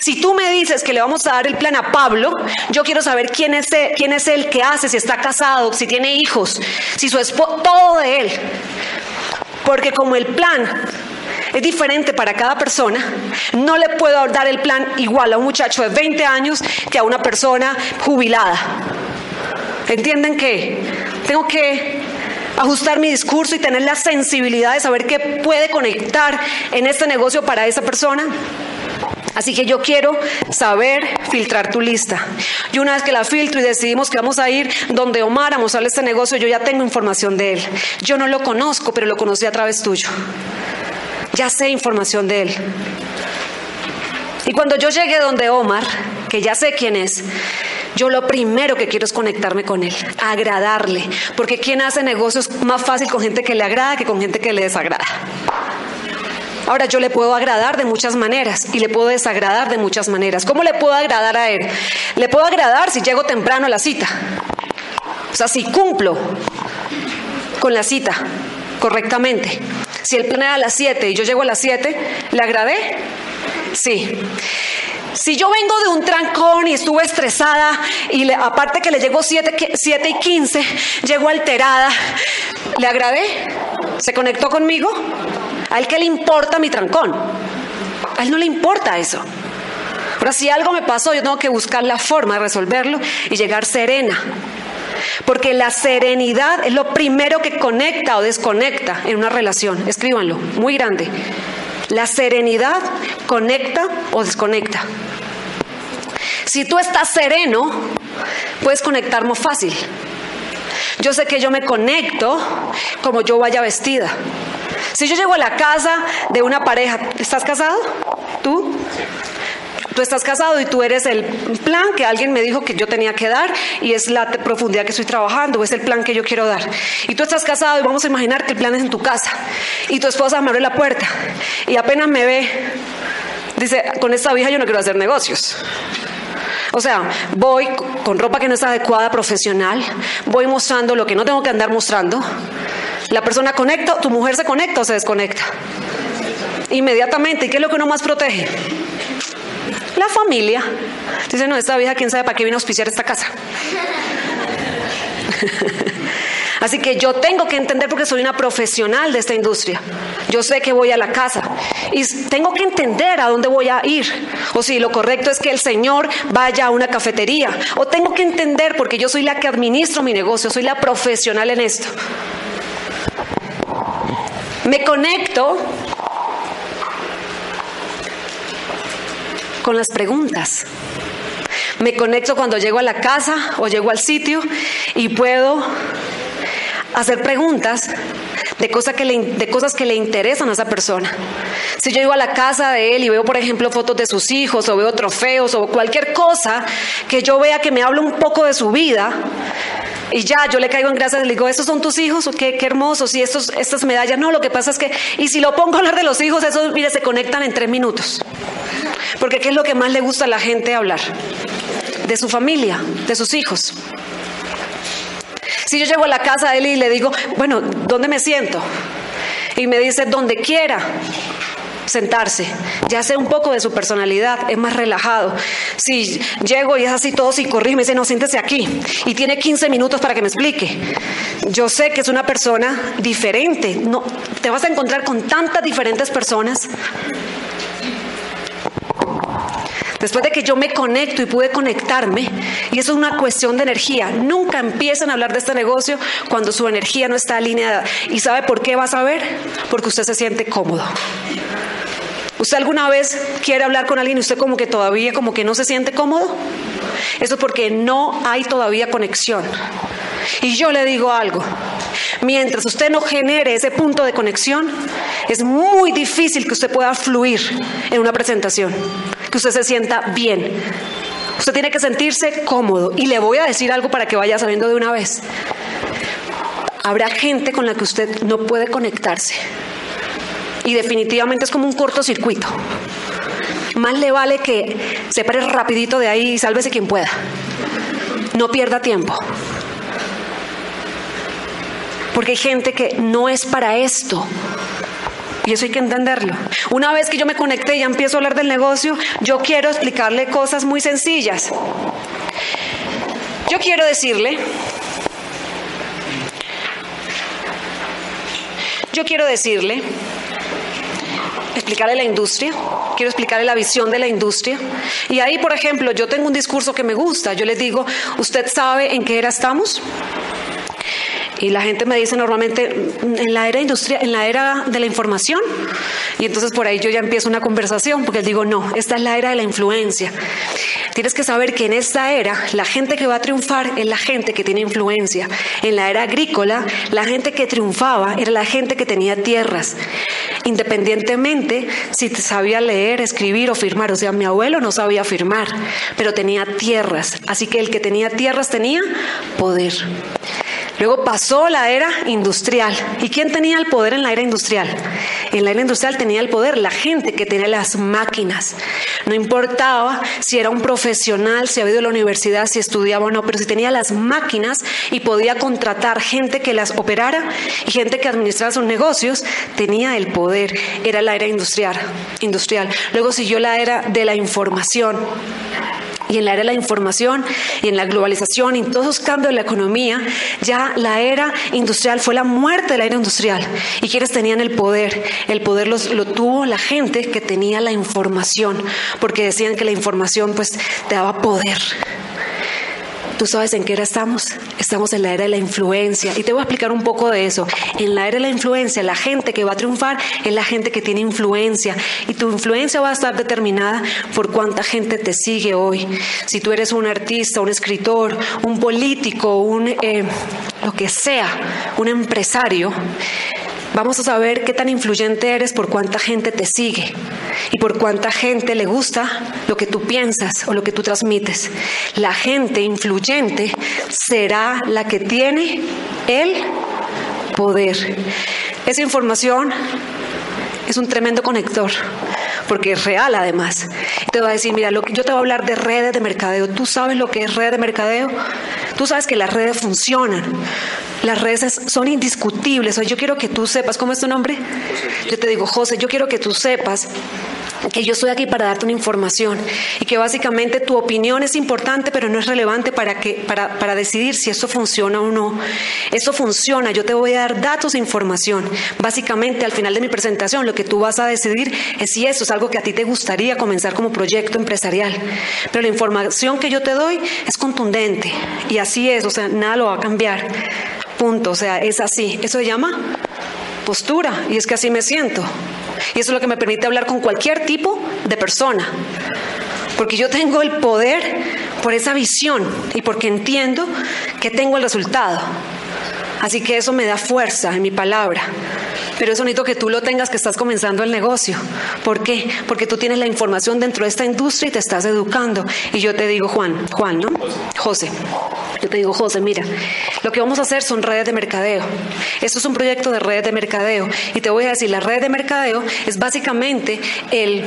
Si tú me dices que le vamos a dar el plan a Pablo, yo quiero saber quién es, él, quién es él, qué hace, si está casado, si tiene hijos, si su esposo, todo de él. Porque como el plan es diferente para cada persona, no le puedo dar el plan igual a un muchacho de 20 años que a una persona jubilada. ¿Entienden qué? Tengo que ajustar mi discurso y tener la sensibilidad de saber qué puede conectar en este negocio para esa persona. Así que yo quiero saber filtrar tu lista. Y una vez que la filtro y decidimos que vamos a ir donde Omar a mostrarle este negocio, yo ya tengo información de él. Yo no lo conozco, pero lo conocí a través tuyo. Ya sé información de él. Y cuando yo llegue donde Omar, que ya sé quién es, yo lo primero que quiero es conectarme con él, agradarle, porque quien hace negocios más fácil con gente que le agrada que con gente que le desagrada. Ahora yo le puedo agradar de muchas maneras y le puedo desagradar de muchas maneras. ¿Cómo le puedo agradar a él? Le puedo agradar si llego temprano a la cita. O sea, si cumplo con la cita correctamente. Si el plan era a las 7 y yo llego a las 7, ¿le agradé? Sí. Si yo vengo de un trancón y estuve estresada y aparte que le llegó 7, y 15, llego alterada, ¿le agradé? ¿Se conectó conmigo? ¿A él qué le importa mi trancón? A él no le importa eso. Ahora, si algo me pasó, yo tengo que buscar la forma de resolverlo y llegar serena. Porque la serenidad es lo primero que conecta o desconecta en una relación. Escríbanlo, muy grande. La serenidad conecta o desconecta. Si tú estás sereno, puedes conectar más fácil. Yo sé que yo me conecto como yo vaya vestida. Si yo llego a la casa de una pareja, ¿estás casado? ¿Tú? Tú estás casado y tú eres el plan que alguien me dijo que yo tenía que dar y es la profundidad que estoy trabajando, es el plan que yo quiero dar. Y tú estás casado y vamos a imaginar que el plan es en tu casa y tu esposa me abre la puerta y apenas me ve, dice, con esta vieja yo no quiero hacer negocios. O sea, voy con ropa que no está adecuada, profesional, voy mostrando lo que no tengo que andar mostrando. La persona conecta, tu mujer se conecta o se desconecta. Inmediatamente, ¿y qué es lo que uno más protege? La familia. Dice, no, esta vieja, quién sabe para qué vino a auspiciar esta casa. [LAUGHS] Así que yo tengo que entender porque soy una profesional de esta industria. Yo sé que voy a la casa y tengo que entender a dónde voy a ir. O si lo correcto es que el Señor vaya a una cafetería. O tengo que entender porque yo soy la que administro mi negocio, soy la profesional en esto. Me conecto con las preguntas. Me conecto cuando llego a la casa o llego al sitio y puedo hacer preguntas de, cosas que le, de cosas que le interesan a esa persona. Si yo llego a la casa de él y veo, por ejemplo, fotos de sus hijos o veo trofeos o cualquier cosa que yo vea que me habla un poco de su vida, y ya yo le caigo en gracias le digo, ¿estos son tus hijos? ¿Qué, qué hermosos? Y estos, estas medallas, no, lo que pasa es que, y si lo pongo a hablar de los hijos, esos, mire, se conectan en tres minutos. Porque ¿qué es lo que más le gusta a la gente hablar? De su familia, de sus hijos. Si yo llego a la casa de él y le digo, bueno, ¿dónde me siento? Y me dice, donde quiera sentarse, ya sé un poco de su personalidad, es más relajado. Si llego y es así todo corrí, me dice, no, siéntese aquí. Y tiene 15 minutos para que me explique. Yo sé que es una persona diferente. No, te vas a encontrar con tantas diferentes personas Después de que yo me conecto y pude conectarme, y eso es una cuestión de energía, nunca empiezan a hablar de este negocio cuando su energía no está alineada. ¿Y sabe por qué va a saber? Porque usted se siente cómodo. ¿Usted alguna vez quiere hablar con alguien y usted como que todavía como que no se siente cómodo? Eso es porque no hay todavía conexión. Y yo le digo algo, mientras usted no genere ese punto de conexión, es muy difícil que usted pueda fluir en una presentación, que usted se sienta bien. Usted tiene que sentirse cómodo. Y le voy a decir algo para que vaya sabiendo de una vez. Habrá gente con la que usted no puede conectarse. Y definitivamente es como un cortocircuito. Más le vale que se pare rapidito de ahí y sálvese quien pueda. No pierda tiempo. Porque hay gente que no es para esto. Y eso hay que entenderlo. Una vez que yo me conecté y ya empiezo a hablar del negocio, yo quiero explicarle cosas muy sencillas. Yo quiero decirle, yo quiero decirle, explicarle la industria, quiero explicarle la visión de la industria. Y ahí, por ejemplo, yo tengo un discurso que me gusta. Yo les digo, ¿usted sabe en qué era estamos? Y la gente me dice normalmente en la era industria, en la era de la información. Y entonces por ahí yo ya empiezo una conversación porque digo, no, esta es la era de la influencia. Tienes que saber que en esta era la gente que va a triunfar es la gente que tiene influencia. En la era agrícola, la gente que triunfaba era la gente que tenía tierras. Independientemente si sabía leer, escribir o firmar. O sea, mi abuelo no sabía firmar, pero tenía tierras. Así que el que tenía tierras tenía poder. Luego pasó la era industrial. ¿Y quién tenía el poder en la era industrial? En la era industrial tenía el poder la gente que tenía las máquinas. No importaba si era un profesional, si había ido a la universidad, si estudiaba o no, pero si tenía las máquinas y podía contratar gente que las operara y gente que administrara sus negocios, tenía el poder. Era la era industrial. industrial. Luego siguió la era de la información y en la era de la información y en la globalización y en todos los cambios de la economía, ya la era industrial fue la muerte de la era industrial. ¿Y quienes tenían el poder? El poder lo tuvo la gente que tenía la información, porque decían que la información pues te daba poder. ¿Tú sabes en qué era estamos? Estamos en la era de la influencia. Y te voy a explicar un poco de eso. En la era de la influencia, la gente que va a triunfar es la gente que tiene influencia. Y tu influencia va a estar determinada por cuánta gente te sigue hoy. Si tú eres un artista, un escritor, un político, un eh, lo que sea, un empresario, Vamos a saber qué tan influyente eres por cuánta gente te sigue y por cuánta gente le gusta lo que tú piensas o lo que tú transmites. La gente influyente será la que tiene el poder. Esa información es un tremendo conector porque es real además. Te va a decir, mira, lo que, yo te voy a hablar de redes de mercadeo. ¿Tú sabes lo que es red de mercadeo? Tú sabes que las redes funcionan. Las redes son indiscutibles. Yo quiero que tú sepas, ¿cómo es tu nombre? Yo te digo, José, yo quiero que tú sepas que yo estoy aquí para darte una información y que básicamente tu opinión es importante pero no es relevante para, que, para, para decidir si eso funciona o no. Eso funciona, yo te voy a dar datos e información. Básicamente al final de mi presentación lo que tú vas a decidir es si eso es algo que a ti te gustaría comenzar como proyecto empresarial. Pero la información que yo te doy es contundente y así es, o sea, nada lo va a cambiar. Punto, o sea, es así. Eso se llama postura y es que así me siento. Y eso es lo que me permite hablar con cualquier tipo de persona. Porque yo tengo el poder por esa visión y porque entiendo que tengo el resultado. Así que eso me da fuerza en mi palabra. Pero eso necesito que tú lo tengas que estás comenzando el negocio. ¿Por qué? Porque tú tienes la información dentro de esta industria y te estás educando. Y yo te digo, Juan, Juan, ¿no? José. Yo te digo, José, mira, lo que vamos a hacer son redes de mercadeo. Esto es un proyecto de redes de mercadeo. Y te voy a decir, la red de mercadeo es básicamente el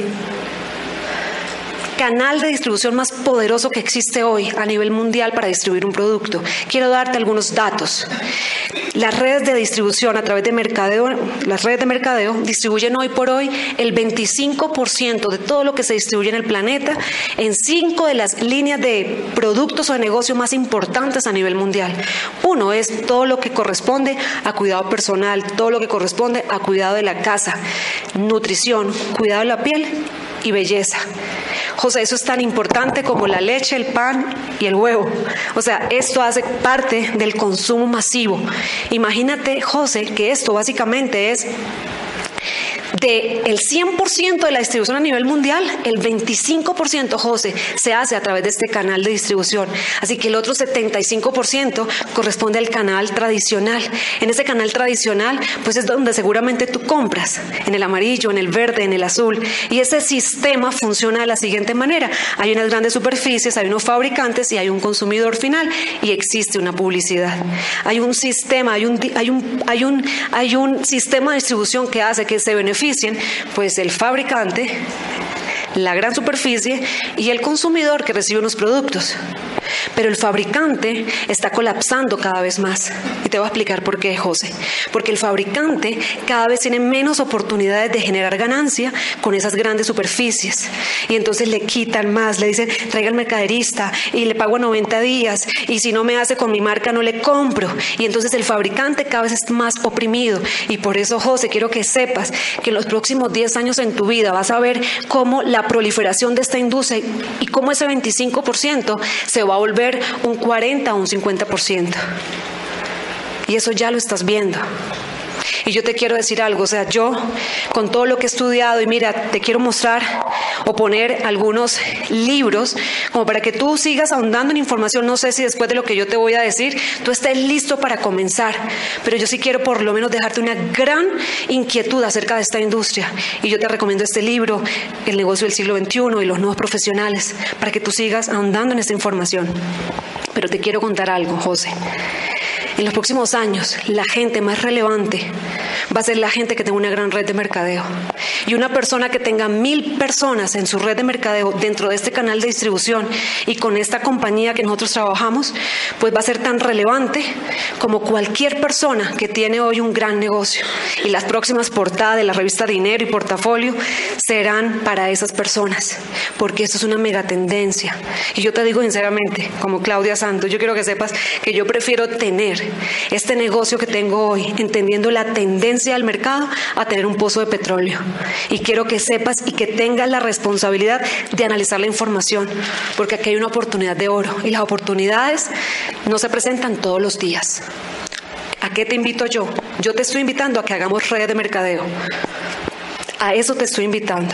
canal de distribución más poderoso que existe hoy a nivel mundial para distribuir un producto. Quiero darte algunos datos. Las redes de distribución a través de mercadeo, las redes de mercadeo distribuyen hoy por hoy el 25% de todo lo que se distribuye en el planeta en cinco de las líneas de productos o de negocio más importantes a nivel mundial. Uno es todo lo que corresponde a cuidado personal, todo lo que corresponde a cuidado de la casa, nutrición, cuidado de la piel y belleza. José, eso es tan importante como la leche, el pan y el huevo. O sea, esto hace parte del consumo masivo. Imagínate, José, que esto básicamente es del 100% de la distribución a nivel mundial, el 25%, José, se hace a través de este canal de distribución. Así que el otro 75% corresponde al canal tradicional. En ese canal tradicional, pues es donde seguramente tú compras, en el amarillo, en el verde, en el azul. Y ese sistema funciona de la siguiente manera. Hay unas grandes superficies, hay unos fabricantes y hay un consumidor final y existe una publicidad. Hay un sistema, hay un, hay un, hay un, hay un sistema de distribución que hace que se pues el fabricante, la gran superficie y el consumidor que recibe los productos. Pero el fabricante está colapsando cada vez más. Y te voy a explicar por qué, José. Porque el fabricante cada vez tiene menos oportunidades de generar ganancia con esas grandes superficies. Y entonces le quitan más, le dicen, traiga el mercaderista y le pago 90 días. Y si no me hace con mi marca, no le compro. Y entonces el fabricante cada vez es más oprimido. Y por eso, José, quiero que sepas que en los próximos 10 años en tu vida vas a ver cómo la proliferación de esta industria y cómo ese 25% se va a volver un 40 o un 50%. Y eso ya lo estás viendo. Y yo te quiero decir algo, o sea, yo con todo lo que he estudiado y mira, te quiero mostrar o poner algunos libros como para que tú sigas ahondando en información. No sé si después de lo que yo te voy a decir, tú estés listo para comenzar, pero yo sí quiero por lo menos dejarte una gran inquietud acerca de esta industria. Y yo te recomiendo este libro, El negocio del siglo XXI y los nuevos profesionales, para que tú sigas ahondando en esta información. Pero te quiero contar algo, José. En los próximos años, la gente más relevante va a ser la gente que tenga una gran red de mercadeo. Y una persona que tenga mil personas en su red de mercadeo dentro de este canal de distribución y con esta compañía que nosotros trabajamos, pues va a ser tan relevante como cualquier persona que tiene hoy un gran negocio. Y las próximas portadas de la revista Dinero y Portafolio serán para esas personas, porque esto es una mega tendencia. Y yo te digo sinceramente, como Claudia Santos, yo quiero que sepas que yo prefiero tener este negocio que tengo hoy, entendiendo la tendencia del mercado, a tener un pozo de petróleo. Y quiero que sepas y que tengas la responsabilidad de analizar la información, porque aquí hay una oportunidad de oro y las oportunidades no se presentan todos los días. ¿A qué te invito yo? Yo te estoy invitando a que hagamos redes de mercadeo. A eso te estoy invitando.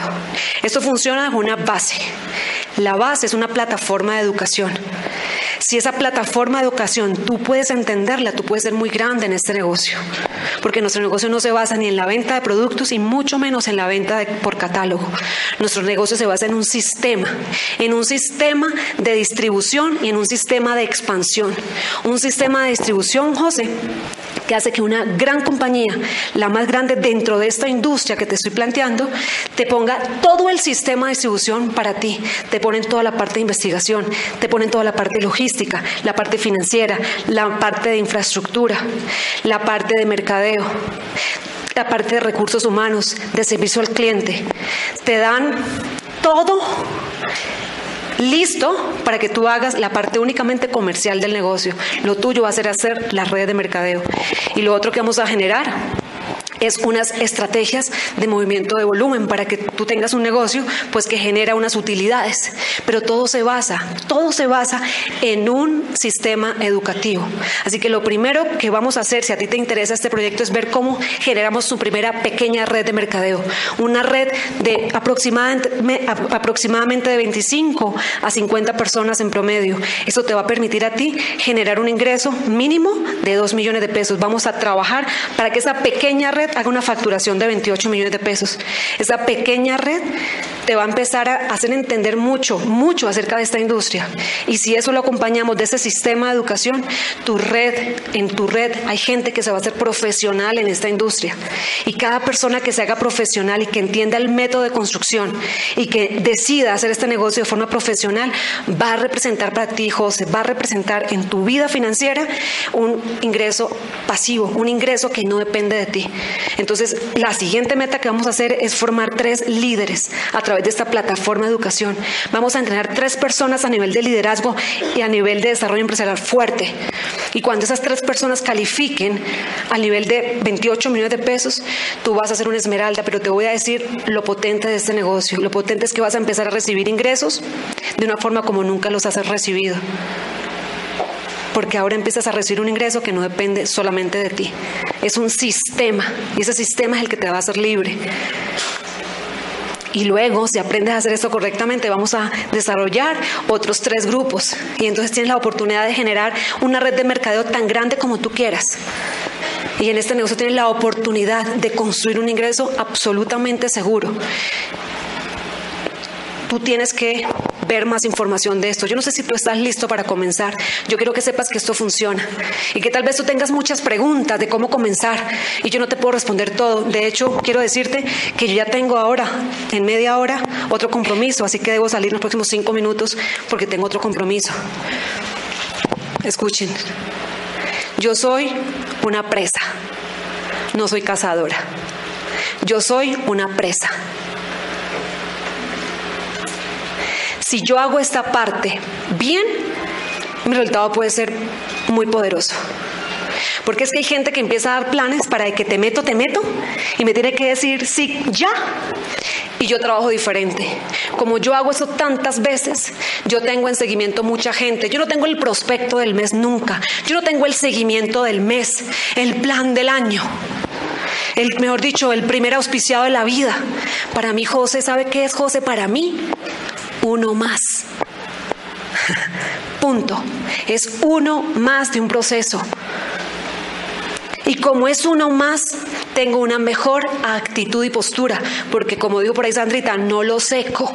Esto funciona con una base. La base es una plataforma de educación. Si esa plataforma de educación tú puedes entenderla, tú puedes ser muy grande en este negocio. Porque nuestro negocio no se basa ni en la venta de productos y mucho menos en la venta por catálogo. Nuestro negocio se basa en un sistema, en un sistema de distribución y en un sistema de expansión. Un sistema de distribución, José, que hace que una gran compañía, la más grande dentro de esta industria que te estoy planteando, te ponga todo el sistema de distribución para ti. Te ponen toda la parte de investigación, te ponen toda la parte logística, la parte financiera, la parte de infraestructura, la parte de mercadeo la parte de recursos humanos, de servicio al cliente. Te dan todo listo para que tú hagas la parte únicamente comercial del negocio. Lo tuyo va a ser hacer la red de mercadeo. Y lo otro que vamos a generar es unas estrategias de movimiento de volumen para que tú tengas un negocio pues que genera unas utilidades. Pero todo se basa, todo se basa en un sistema educativo. Así que lo primero que vamos a hacer, si a ti te interesa este proyecto, es ver cómo generamos su primera pequeña red de mercadeo. Una red de aproximadamente, aproximadamente de 25 a 50 personas en promedio. Eso te va a permitir a ti generar un ingreso mínimo de 2 millones de pesos. Vamos a trabajar para que esa pequeña red haga una facturación de 28 millones de pesos. Esa pequeña red te va a empezar a hacer entender mucho, mucho acerca de esta industria. Y si eso lo acompañamos de ese sistema de educación, tu red, en tu red hay gente que se va a hacer profesional en esta industria. Y cada persona que se haga profesional y que entienda el método de construcción y que decida hacer este negocio de forma profesional, va a representar para ti, José, va a representar en tu vida financiera un ingreso pasivo, un ingreso que no depende de ti. Entonces, la siguiente meta que vamos a hacer es formar tres líderes a través de esta plataforma de educación. Vamos a entrenar tres personas a nivel de liderazgo y a nivel de desarrollo empresarial fuerte. Y cuando esas tres personas califiquen a nivel de 28 millones de pesos, tú vas a ser una esmeralda, pero te voy a decir lo potente de este negocio. Lo potente es que vas a empezar a recibir ingresos de una forma como nunca los has recibido porque ahora empiezas a recibir un ingreso que no depende solamente de ti. Es un sistema y ese sistema es el que te va a hacer libre. Y luego, si aprendes a hacer esto correctamente, vamos a desarrollar otros tres grupos. Y entonces tienes la oportunidad de generar una red de mercadeo tan grande como tú quieras. Y en este negocio tienes la oportunidad de construir un ingreso absolutamente seguro. Tú tienes que ver más información de esto. Yo no sé si tú estás listo para comenzar. Yo quiero que sepas que esto funciona y que tal vez tú tengas muchas preguntas de cómo comenzar y yo no te puedo responder todo. De hecho, quiero decirte que yo ya tengo ahora, en media hora, otro compromiso, así que debo salir en los próximos cinco minutos porque tengo otro compromiso. Escuchen, yo soy una presa, no soy cazadora. Yo soy una presa. Si yo hago esta parte bien, mi resultado puede ser muy poderoso. Porque es que hay gente que empieza a dar planes para que te meto, te meto, y me tiene que decir sí, ya. Y yo trabajo diferente. Como yo hago eso tantas veces, yo tengo en seguimiento mucha gente. Yo no tengo el prospecto del mes nunca. Yo no tengo el seguimiento del mes, el plan del año. El, mejor dicho, el primer auspiciado de la vida. Para mí, José, ¿sabe qué es José? Para mí, uno más. Punto. Es uno más de un proceso. Y como es uno más, tengo una mejor actitud y postura, porque como digo por ahí Sandrita, no lo seco.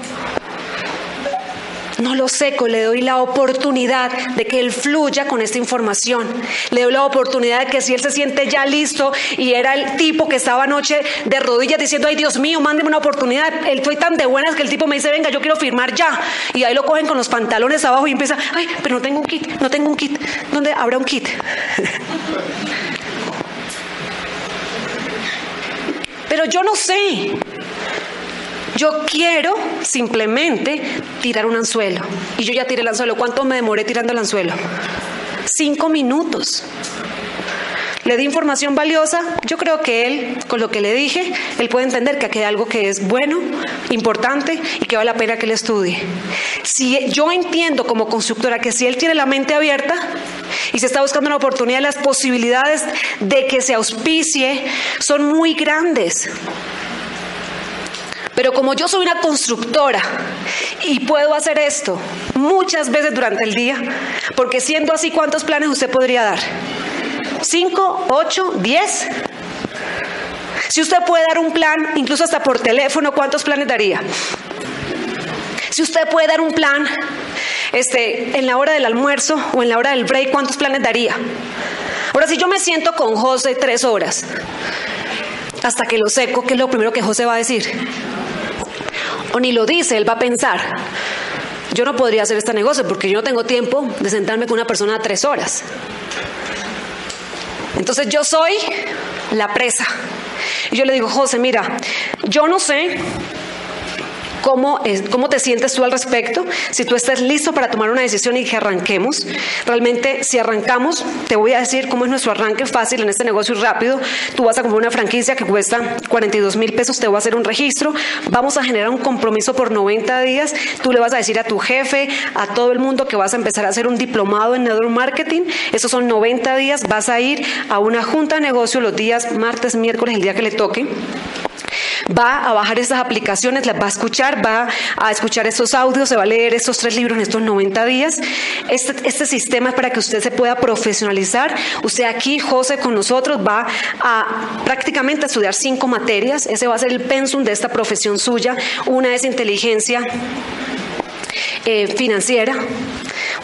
No lo seco, le doy la oportunidad de que él fluya con esta información. Le doy la oportunidad de que si él se siente ya listo y era el tipo que estaba anoche de rodillas diciendo, ay Dios mío, mándeme una oportunidad. Estoy tan de buenas que el tipo me dice, venga, yo quiero firmar ya. Y ahí lo cogen con los pantalones abajo y empieza, ay, pero no tengo un kit, no tengo un kit. ¿Dónde habrá un kit? [LAUGHS] pero yo no sé. Yo quiero simplemente tirar un anzuelo. Y yo ya tiré el anzuelo. ¿Cuánto me demoré tirando el anzuelo? Cinco minutos. Le di información valiosa. Yo creo que él, con lo que le dije, él puede entender que aquí hay algo que es bueno, importante y que vale la pena que él estudie. Si yo entiendo como constructora que si él tiene la mente abierta y se está buscando una oportunidad, las posibilidades de que se auspicie son muy grandes. Pero como yo soy una constructora y puedo hacer esto muchas veces durante el día, porque siendo así, ¿cuántos planes usted podría dar? ¿Cinco? ¿Ocho? ¿Diez? Si usted puede dar un plan, incluso hasta por teléfono, ¿cuántos planes daría? Si usted puede dar un plan este, en la hora del almuerzo o en la hora del break, ¿cuántos planes daría? Ahora, si yo me siento con José tres horas, hasta que lo seco, ¿qué es lo primero que José va a decir? o ni lo dice, él va a pensar, yo no podría hacer este negocio porque yo no tengo tiempo de sentarme con una persona tres horas. Entonces yo soy la presa. Y yo le digo, José, mira, yo no sé ¿Cómo, ¿Cómo te sientes tú al respecto? Si tú estás listo para tomar una decisión y que arranquemos. Realmente, si arrancamos, te voy a decir cómo es nuestro arranque fácil en este negocio y rápido. Tú vas a comprar una franquicia que cuesta 42 mil pesos, te voy a hacer un registro. Vamos a generar un compromiso por 90 días. Tú le vas a decir a tu jefe, a todo el mundo que vas a empezar a hacer un diplomado en network marketing. Esos son 90 días. Vas a ir a una junta de negocio los días martes, miércoles, el día que le toque va a bajar estas aplicaciones, las va a escuchar, va a escuchar estos audios, se va a leer estos tres libros en estos 90 días. Este, este sistema es para que usted se pueda profesionalizar. Usted aquí, José, con nosotros va a prácticamente estudiar cinco materias. Ese va a ser el pensum de esta profesión suya. Una es inteligencia eh, financiera,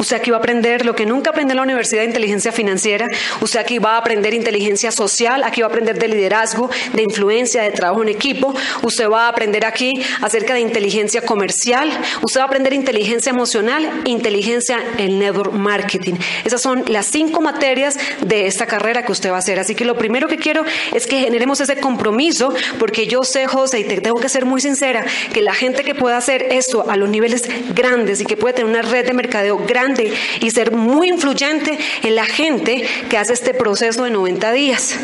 Usted aquí va a aprender lo que nunca aprendió en la Universidad de Inteligencia Financiera. Usted aquí va a aprender inteligencia social, aquí va a aprender de liderazgo, de influencia, de trabajo en equipo. Usted va a aprender aquí acerca de inteligencia comercial. Usted va a aprender inteligencia emocional, inteligencia en network marketing. Esas son las cinco materias de esta carrera que usted va a hacer. Así que lo primero que quiero es que generemos ese compromiso, porque yo sé, José, y te tengo que ser muy sincera, que la gente que pueda hacer esto a los niveles grandes y que puede tener una red de mercadeo grande, y ser muy influyente en la gente que hace este proceso de 90 días.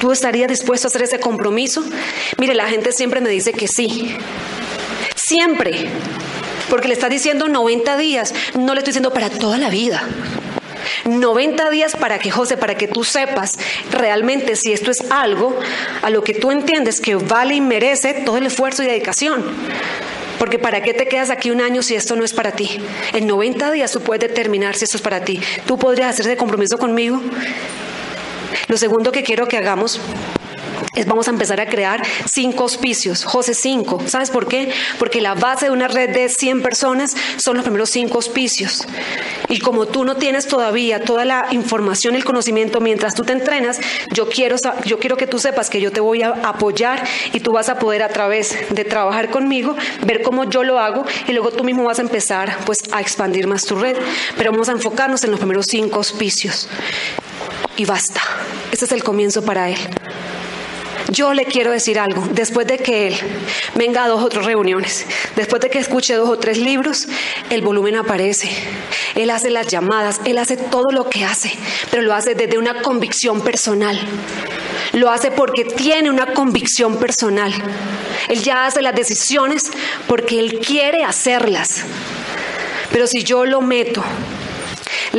¿Tú estarías dispuesto a hacer ese compromiso? Mire, la gente siempre me dice que sí. Siempre. Porque le está diciendo 90 días. No le estoy diciendo para toda la vida. 90 días para que, José, para que tú sepas realmente si esto es algo a lo que tú entiendes que vale y merece todo el esfuerzo y dedicación. Porque ¿para qué te quedas aquí un año si esto no es para ti? En 90 días tú puedes determinar si esto es para ti. ¿Tú podrías hacer ese compromiso conmigo? Lo segundo que quiero que hagamos vamos a empezar a crear cinco auspicios, José cinco. ¿Sabes por qué? Porque la base de una red de 100 personas son los primeros cinco auspicios. Y como tú no tienes todavía toda la información, el conocimiento mientras tú te entrenas, yo quiero, yo quiero que tú sepas que yo te voy a apoyar y tú vas a poder a través de trabajar conmigo, ver cómo yo lo hago y luego tú mismo vas a empezar pues a expandir más tu red. Pero vamos a enfocarnos en los primeros cinco auspicios. Y basta. Este es el comienzo para él. Yo le quiero decir algo, después de que él venga a dos o tres reuniones, después de que escuche dos o tres libros, el volumen aparece. Él hace las llamadas, él hace todo lo que hace, pero lo hace desde una convicción personal. Lo hace porque tiene una convicción personal. Él ya hace las decisiones porque él quiere hacerlas. Pero si yo lo meto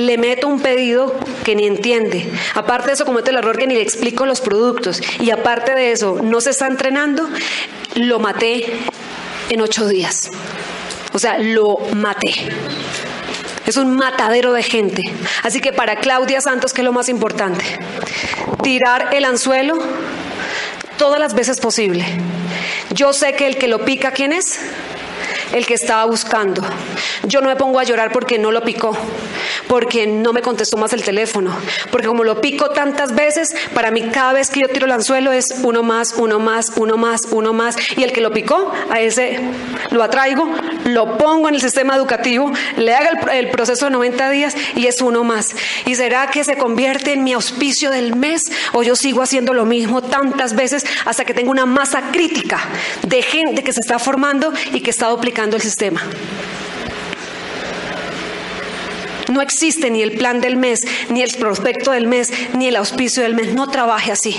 le meto un pedido que ni entiende. Aparte de eso, comete el error que ni le explico los productos. Y aparte de eso, no se está entrenando, lo maté en ocho días. O sea, lo maté. Es un matadero de gente. Así que para Claudia Santos, ¿qué es lo más importante? Tirar el anzuelo todas las veces posible. Yo sé que el que lo pica, ¿quién es? El que estaba buscando. Yo no me pongo a llorar porque no lo picó, porque no me contestó más el teléfono, porque como lo pico tantas veces, para mí cada vez que yo tiro el anzuelo es uno más, uno más, uno más, uno más, y el que lo picó, a ese lo atraigo, lo pongo en el sistema educativo, le haga el, proceso de 90 días y es uno más. ¿Y será que se convierte en mi auspicio del mes o yo sigo haciendo lo mismo tantas veces hasta que tengo una masa crítica de gente que se está formando y que está duplicando el sistema. No existe ni el plan del mes, ni el prospecto del mes, ni el auspicio del mes. No trabaje así.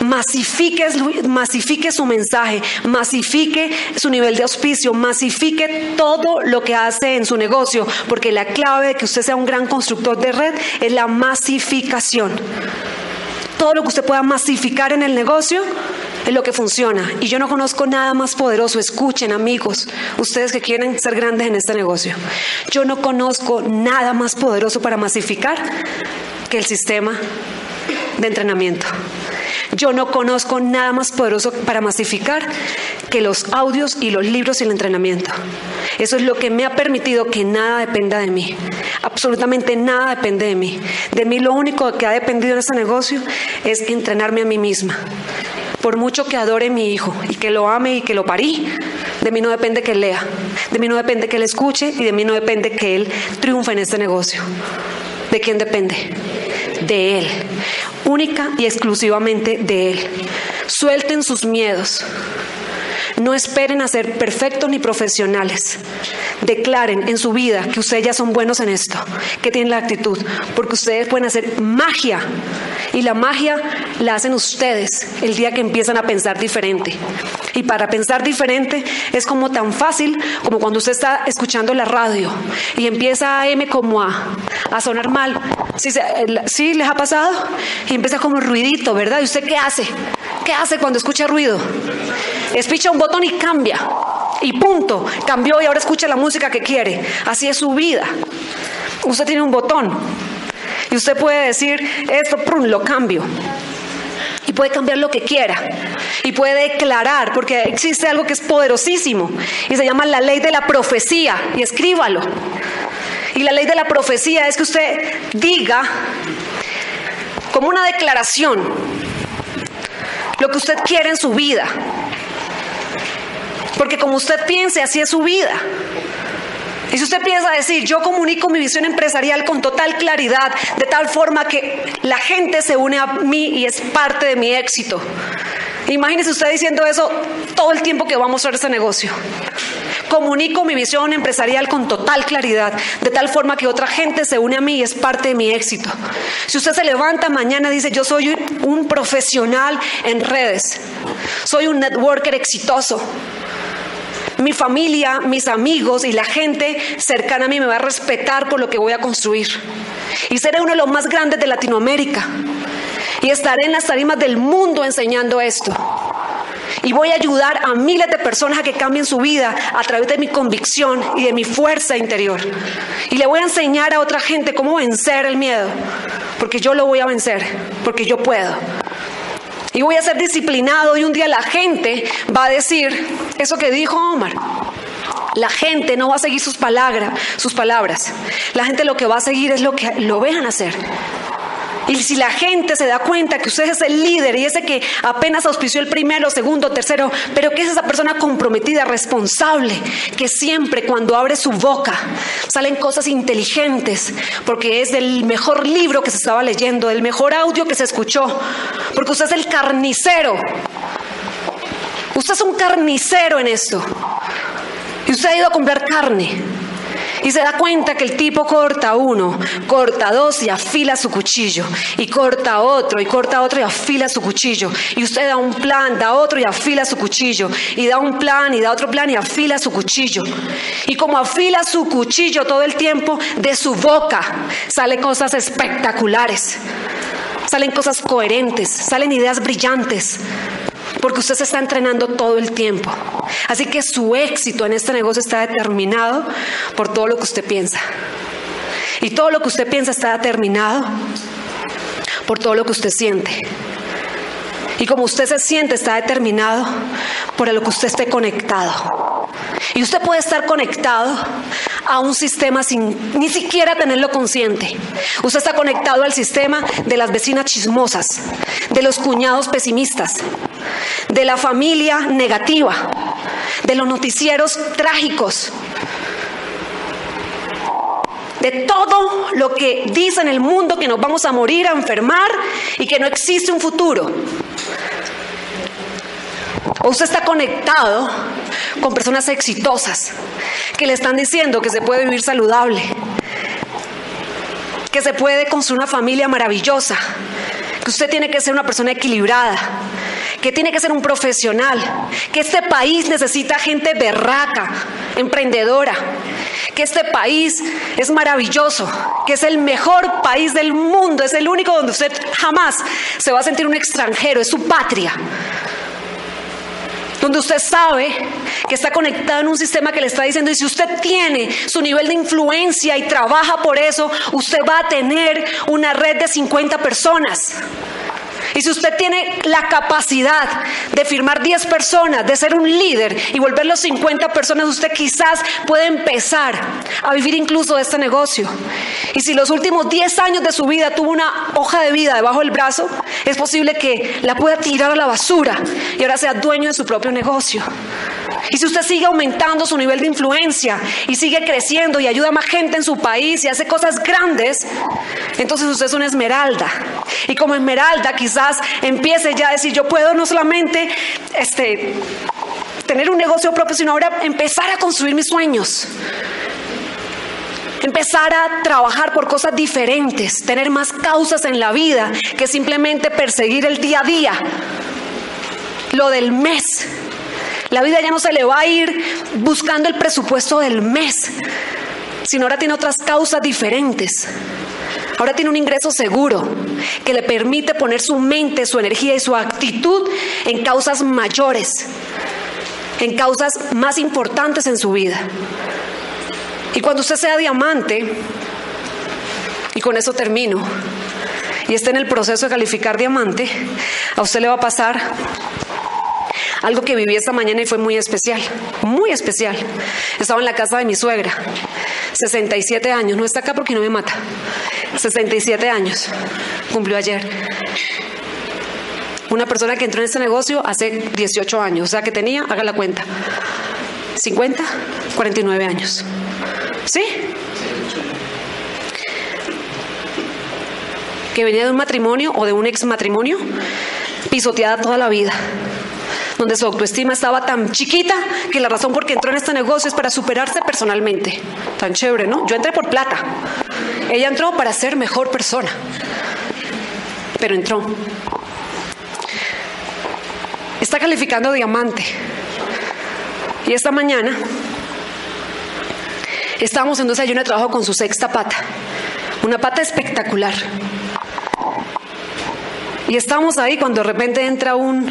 Masifique, masifique su mensaje, masifique su nivel de auspicio, masifique todo lo que hace en su negocio, porque la clave de que usted sea un gran constructor de red es la masificación. Todo lo que usted pueda masificar en el negocio es lo que funciona. Y yo no conozco nada más poderoso. Escuchen, amigos, ustedes que quieren ser grandes en este negocio. Yo no conozco nada más poderoso para masificar que el sistema de entrenamiento. Yo no conozco nada más poderoso para masificar que los audios y los libros y el entrenamiento. Eso es lo que me ha permitido que nada dependa de mí. Absolutamente nada depende de mí. De mí lo único que ha dependido en este negocio es entrenarme a mí misma. Por mucho que adore a mi hijo y que lo ame y que lo parí, de mí no depende que él lea, de mí no depende que él escuche y de mí no depende que él triunfe en este negocio. ¿De quién depende? De él, única y exclusivamente de él. Suelten sus miedos. No esperen a ser perfectos ni profesionales. Declaren en su vida que ustedes ya son buenos en esto, que tienen la actitud, porque ustedes pueden hacer magia. Y la magia la hacen ustedes el día que empiezan a pensar diferente. Y para pensar diferente es como tan fácil como cuando usted está escuchando la radio y empieza a M como a, a sonar mal. ¿Sí, les ha pasado? Y empieza como ruidito, ¿verdad? ¿Y usted qué hace? ¿Qué hace cuando escucha ruido? Espicha un botón y cambia. Y punto, cambió y ahora escucha la música que quiere. Así es su vida. Usted tiene un botón y usted puede decir, esto, prum, lo cambio. Y puede cambiar lo que quiera. Y puede declarar, porque existe algo que es poderosísimo. Y se llama la ley de la profecía. Y escríbalo. Y la ley de la profecía es que usted diga, como una declaración, lo que usted quiere en su vida. Porque como usted piense, así es su vida. Y si usted piensa decir, yo comunico mi visión empresarial con total claridad, de tal forma que la gente se une a mí y es parte de mi éxito. Imagínese usted diciendo eso todo el tiempo que vamos a hacer este negocio. Comunico mi visión empresarial con total claridad, de tal forma que otra gente se une a mí y es parte de mi éxito. Si usted se levanta mañana y dice, yo soy un profesional en redes, soy un networker exitoso, mi familia, mis amigos y la gente cercana a mí me va a respetar por lo que voy a construir. Y seré uno de los más grandes de Latinoamérica. Y estaré en las tarimas del mundo enseñando esto. Y voy a ayudar a miles de personas a que cambien su vida a través de mi convicción y de mi fuerza interior. Y le voy a enseñar a otra gente cómo vencer el miedo. Porque yo lo voy a vencer, porque yo puedo. Y voy a ser disciplinado y un día la gente va a decir eso que dijo Omar. La gente no va a seguir sus palabras, sus palabras. La gente lo que va a seguir es lo que lo vean hacer. Y si la gente se da cuenta que usted es el líder y ese que apenas auspició el primero, segundo, tercero, pero que es esa persona comprometida, responsable, que siempre cuando abre su boca salen cosas inteligentes, porque es del mejor libro que se estaba leyendo, del mejor audio que se escuchó, porque usted es el carnicero. Usted es un carnicero en esto. Y usted ha ido a comprar carne. Y se da cuenta que el tipo corta uno, corta dos y afila su cuchillo. Y corta otro, y corta otro y afila su cuchillo. Y usted da un plan, da otro y afila su cuchillo. Y da un plan y da otro plan y afila su cuchillo. Y como afila su cuchillo todo el tiempo, de su boca salen cosas espectaculares. Salen cosas coherentes, salen ideas brillantes, porque usted se está entrenando todo el tiempo. Así que su éxito en este negocio está determinado por todo lo que usted piensa. Y todo lo que usted piensa está determinado por todo lo que usted siente. Y como usted se siente está determinado por lo que usted esté conectado. Y usted puede estar conectado a un sistema sin ni siquiera tenerlo consciente. Usted está conectado al sistema de las vecinas chismosas, de los cuñados pesimistas, de la familia negativa, de los noticieros trágicos, de todo lo que dice en el mundo que nos vamos a morir, a enfermar y que no existe un futuro. O usted está conectado con personas exitosas que le están diciendo que se puede vivir saludable, que se puede construir una familia maravillosa, que usted tiene que ser una persona equilibrada, que tiene que ser un profesional, que este país necesita gente berraca, emprendedora, que este país es maravilloso, que es el mejor país del mundo, es el único donde usted jamás se va a sentir un extranjero, es su patria donde usted sabe que está conectado en un sistema que le está diciendo, y si usted tiene su nivel de influencia y trabaja por eso, usted va a tener una red de 50 personas. Y si usted tiene la capacidad de firmar 10 personas, de ser un líder y volverlos 50 personas, usted quizás puede empezar a vivir incluso de este negocio. Y si los últimos 10 años de su vida tuvo una hoja de vida debajo del brazo, es posible que la pueda tirar a la basura y ahora sea dueño de su propio negocio. Y si usted sigue aumentando su nivel de influencia y sigue creciendo y ayuda a más gente en su país y hace cosas grandes, entonces usted es una esmeralda. Y como esmeralda quizás empiece ya a decir, yo puedo no solamente este, tener un negocio propio, sino ahora empezar a construir mis sueños. Empezar a trabajar por cosas diferentes, tener más causas en la vida que simplemente perseguir el día a día, lo del mes. La vida ya no se le va a ir buscando el presupuesto del mes, sino ahora tiene otras causas diferentes. Ahora tiene un ingreso seguro que le permite poner su mente, su energía y su actitud en causas mayores, en causas más importantes en su vida. Y cuando usted sea diamante, y con eso termino, y esté en el proceso de calificar diamante, a usted le va a pasar algo que viví esta mañana y fue muy especial, muy especial. Estaba en la casa de mi suegra, 67 años, no está acá porque no me mata. 67 años, cumplió ayer. Una persona que entró en este negocio hace 18 años, o sea que tenía, haga la cuenta, 50, 49 años. ¿Sí? Que venía de un matrimonio o de un ex matrimonio pisoteada toda la vida donde su autoestima estaba tan chiquita que la razón por que entró en este negocio es para superarse personalmente. Tan chévere, ¿no? Yo entré por plata. Ella entró para ser mejor persona. Pero entró. Está calificando diamante. Y esta mañana estábamos en un desayuno de trabajo con su sexta pata, una pata espectacular. Y estábamos ahí cuando de repente entra un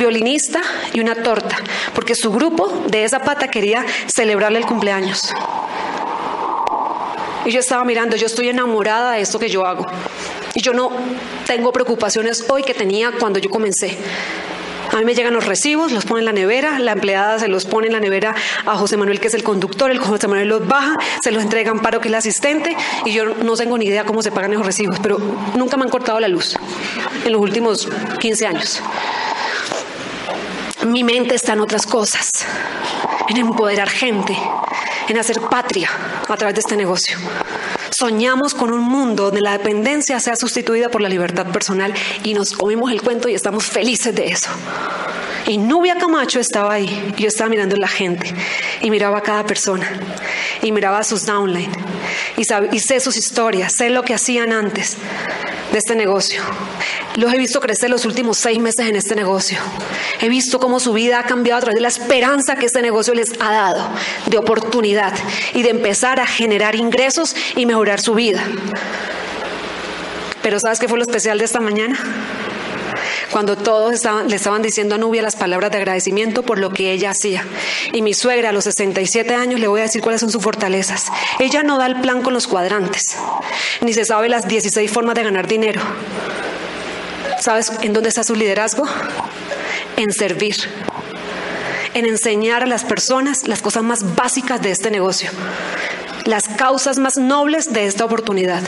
violinista y una torta, porque su grupo de esa pata quería celebrarle el cumpleaños. Y yo estaba mirando, yo estoy enamorada de esto que yo hago. Y yo no tengo preocupaciones hoy que tenía cuando yo comencé. A mí me llegan los recibos, los pone en la nevera, la empleada se los pone en la nevera a José Manuel, que es el conductor, el José Manuel los baja, se los entrega a Amparo, que es el asistente, y yo no tengo ni idea cómo se pagan esos recibos, pero nunca me han cortado la luz en los últimos 15 años. Mi mente está en otras cosas, en empoderar gente, en hacer patria a través de este negocio. Soñamos con un mundo donde la dependencia sea sustituida por la libertad personal y nos comimos el cuento y estamos felices de eso. Y Nubia Camacho estaba ahí, yo estaba mirando a la gente y miraba a cada persona y miraba a sus downline y, y sé sus historias, sé lo que hacían antes de este negocio. Los he visto crecer los últimos seis meses en este negocio. He visto cómo su vida ha cambiado a través de la esperanza que este negocio les ha dado, de oportunidad y de empezar a generar ingresos y mejorar su vida. Pero ¿sabes qué fue lo especial de esta mañana? Cuando todos le estaban diciendo a Nubia las palabras de agradecimiento por lo que ella hacía. Y mi suegra a los 67 años le voy a decir cuáles son sus fortalezas. Ella no da el plan con los cuadrantes, ni se sabe las 16 formas de ganar dinero. ¿Sabes en dónde está su liderazgo? En servir, en enseñar a las personas las cosas más básicas de este negocio, las causas más nobles de esta oportunidad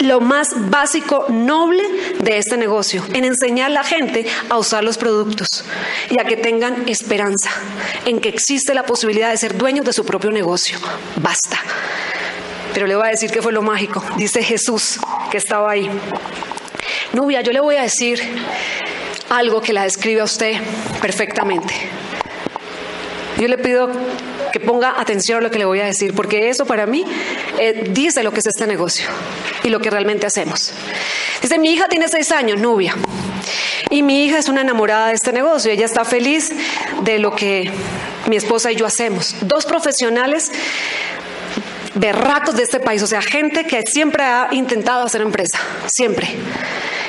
lo más básico, noble de este negocio, en enseñar a la gente a usar los productos y a que tengan esperanza en que existe la posibilidad de ser dueños de su propio negocio. Basta. Pero le voy a decir que fue lo mágico, dice Jesús que estaba ahí. Nubia, yo le voy a decir algo que la describe a usted perfectamente. Yo le pido que ponga atención a lo que le voy a decir, porque eso para mí eh, dice lo que es este negocio y lo que realmente hacemos. Dice, mi hija tiene seis años, Nubia, y mi hija es una enamorada de este negocio, ella está feliz de lo que mi esposa y yo hacemos. Dos profesionales berracos de este país, o sea, gente que siempre ha intentado hacer empresa, siempre.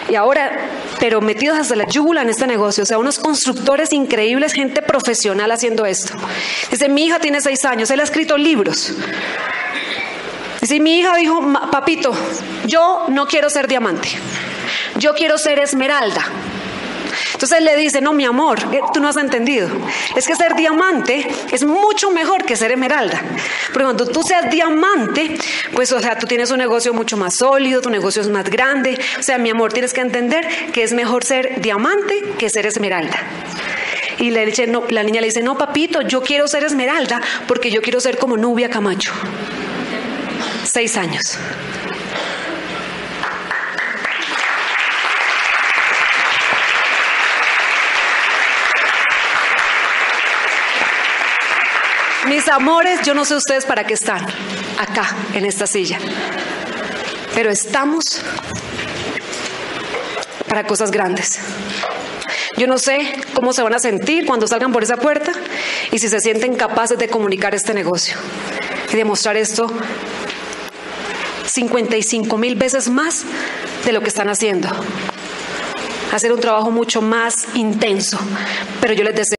Y ahora, pero metidos hasta la yugula en este negocio, o sea, unos constructores increíbles, gente profesional haciendo esto. Dice, mi hija tiene seis años, él ha escrito libros. Dice, mi hija dijo, papito, yo no quiero ser diamante, yo quiero ser esmeralda. Entonces le dice, no, mi amor, eh, tú no has entendido. Es que ser diamante es mucho mejor que ser esmeralda. Porque cuando tú seas diamante, pues, o sea, tú tienes un negocio mucho más sólido, tu negocio es más grande. O sea, mi amor, tienes que entender que es mejor ser diamante que ser esmeralda. Y le dice, no, la niña le dice, no, papito, yo quiero ser esmeralda porque yo quiero ser como Nubia Camacho. Seis años. Mis amores, yo no sé ustedes para qué están acá, en esta silla, pero estamos para cosas grandes. Yo no sé cómo se van a sentir cuando salgan por esa puerta y si se sienten capaces de comunicar este negocio y demostrar esto 55 mil veces más de lo que están haciendo. Hacer un trabajo mucho más intenso, pero yo les deseo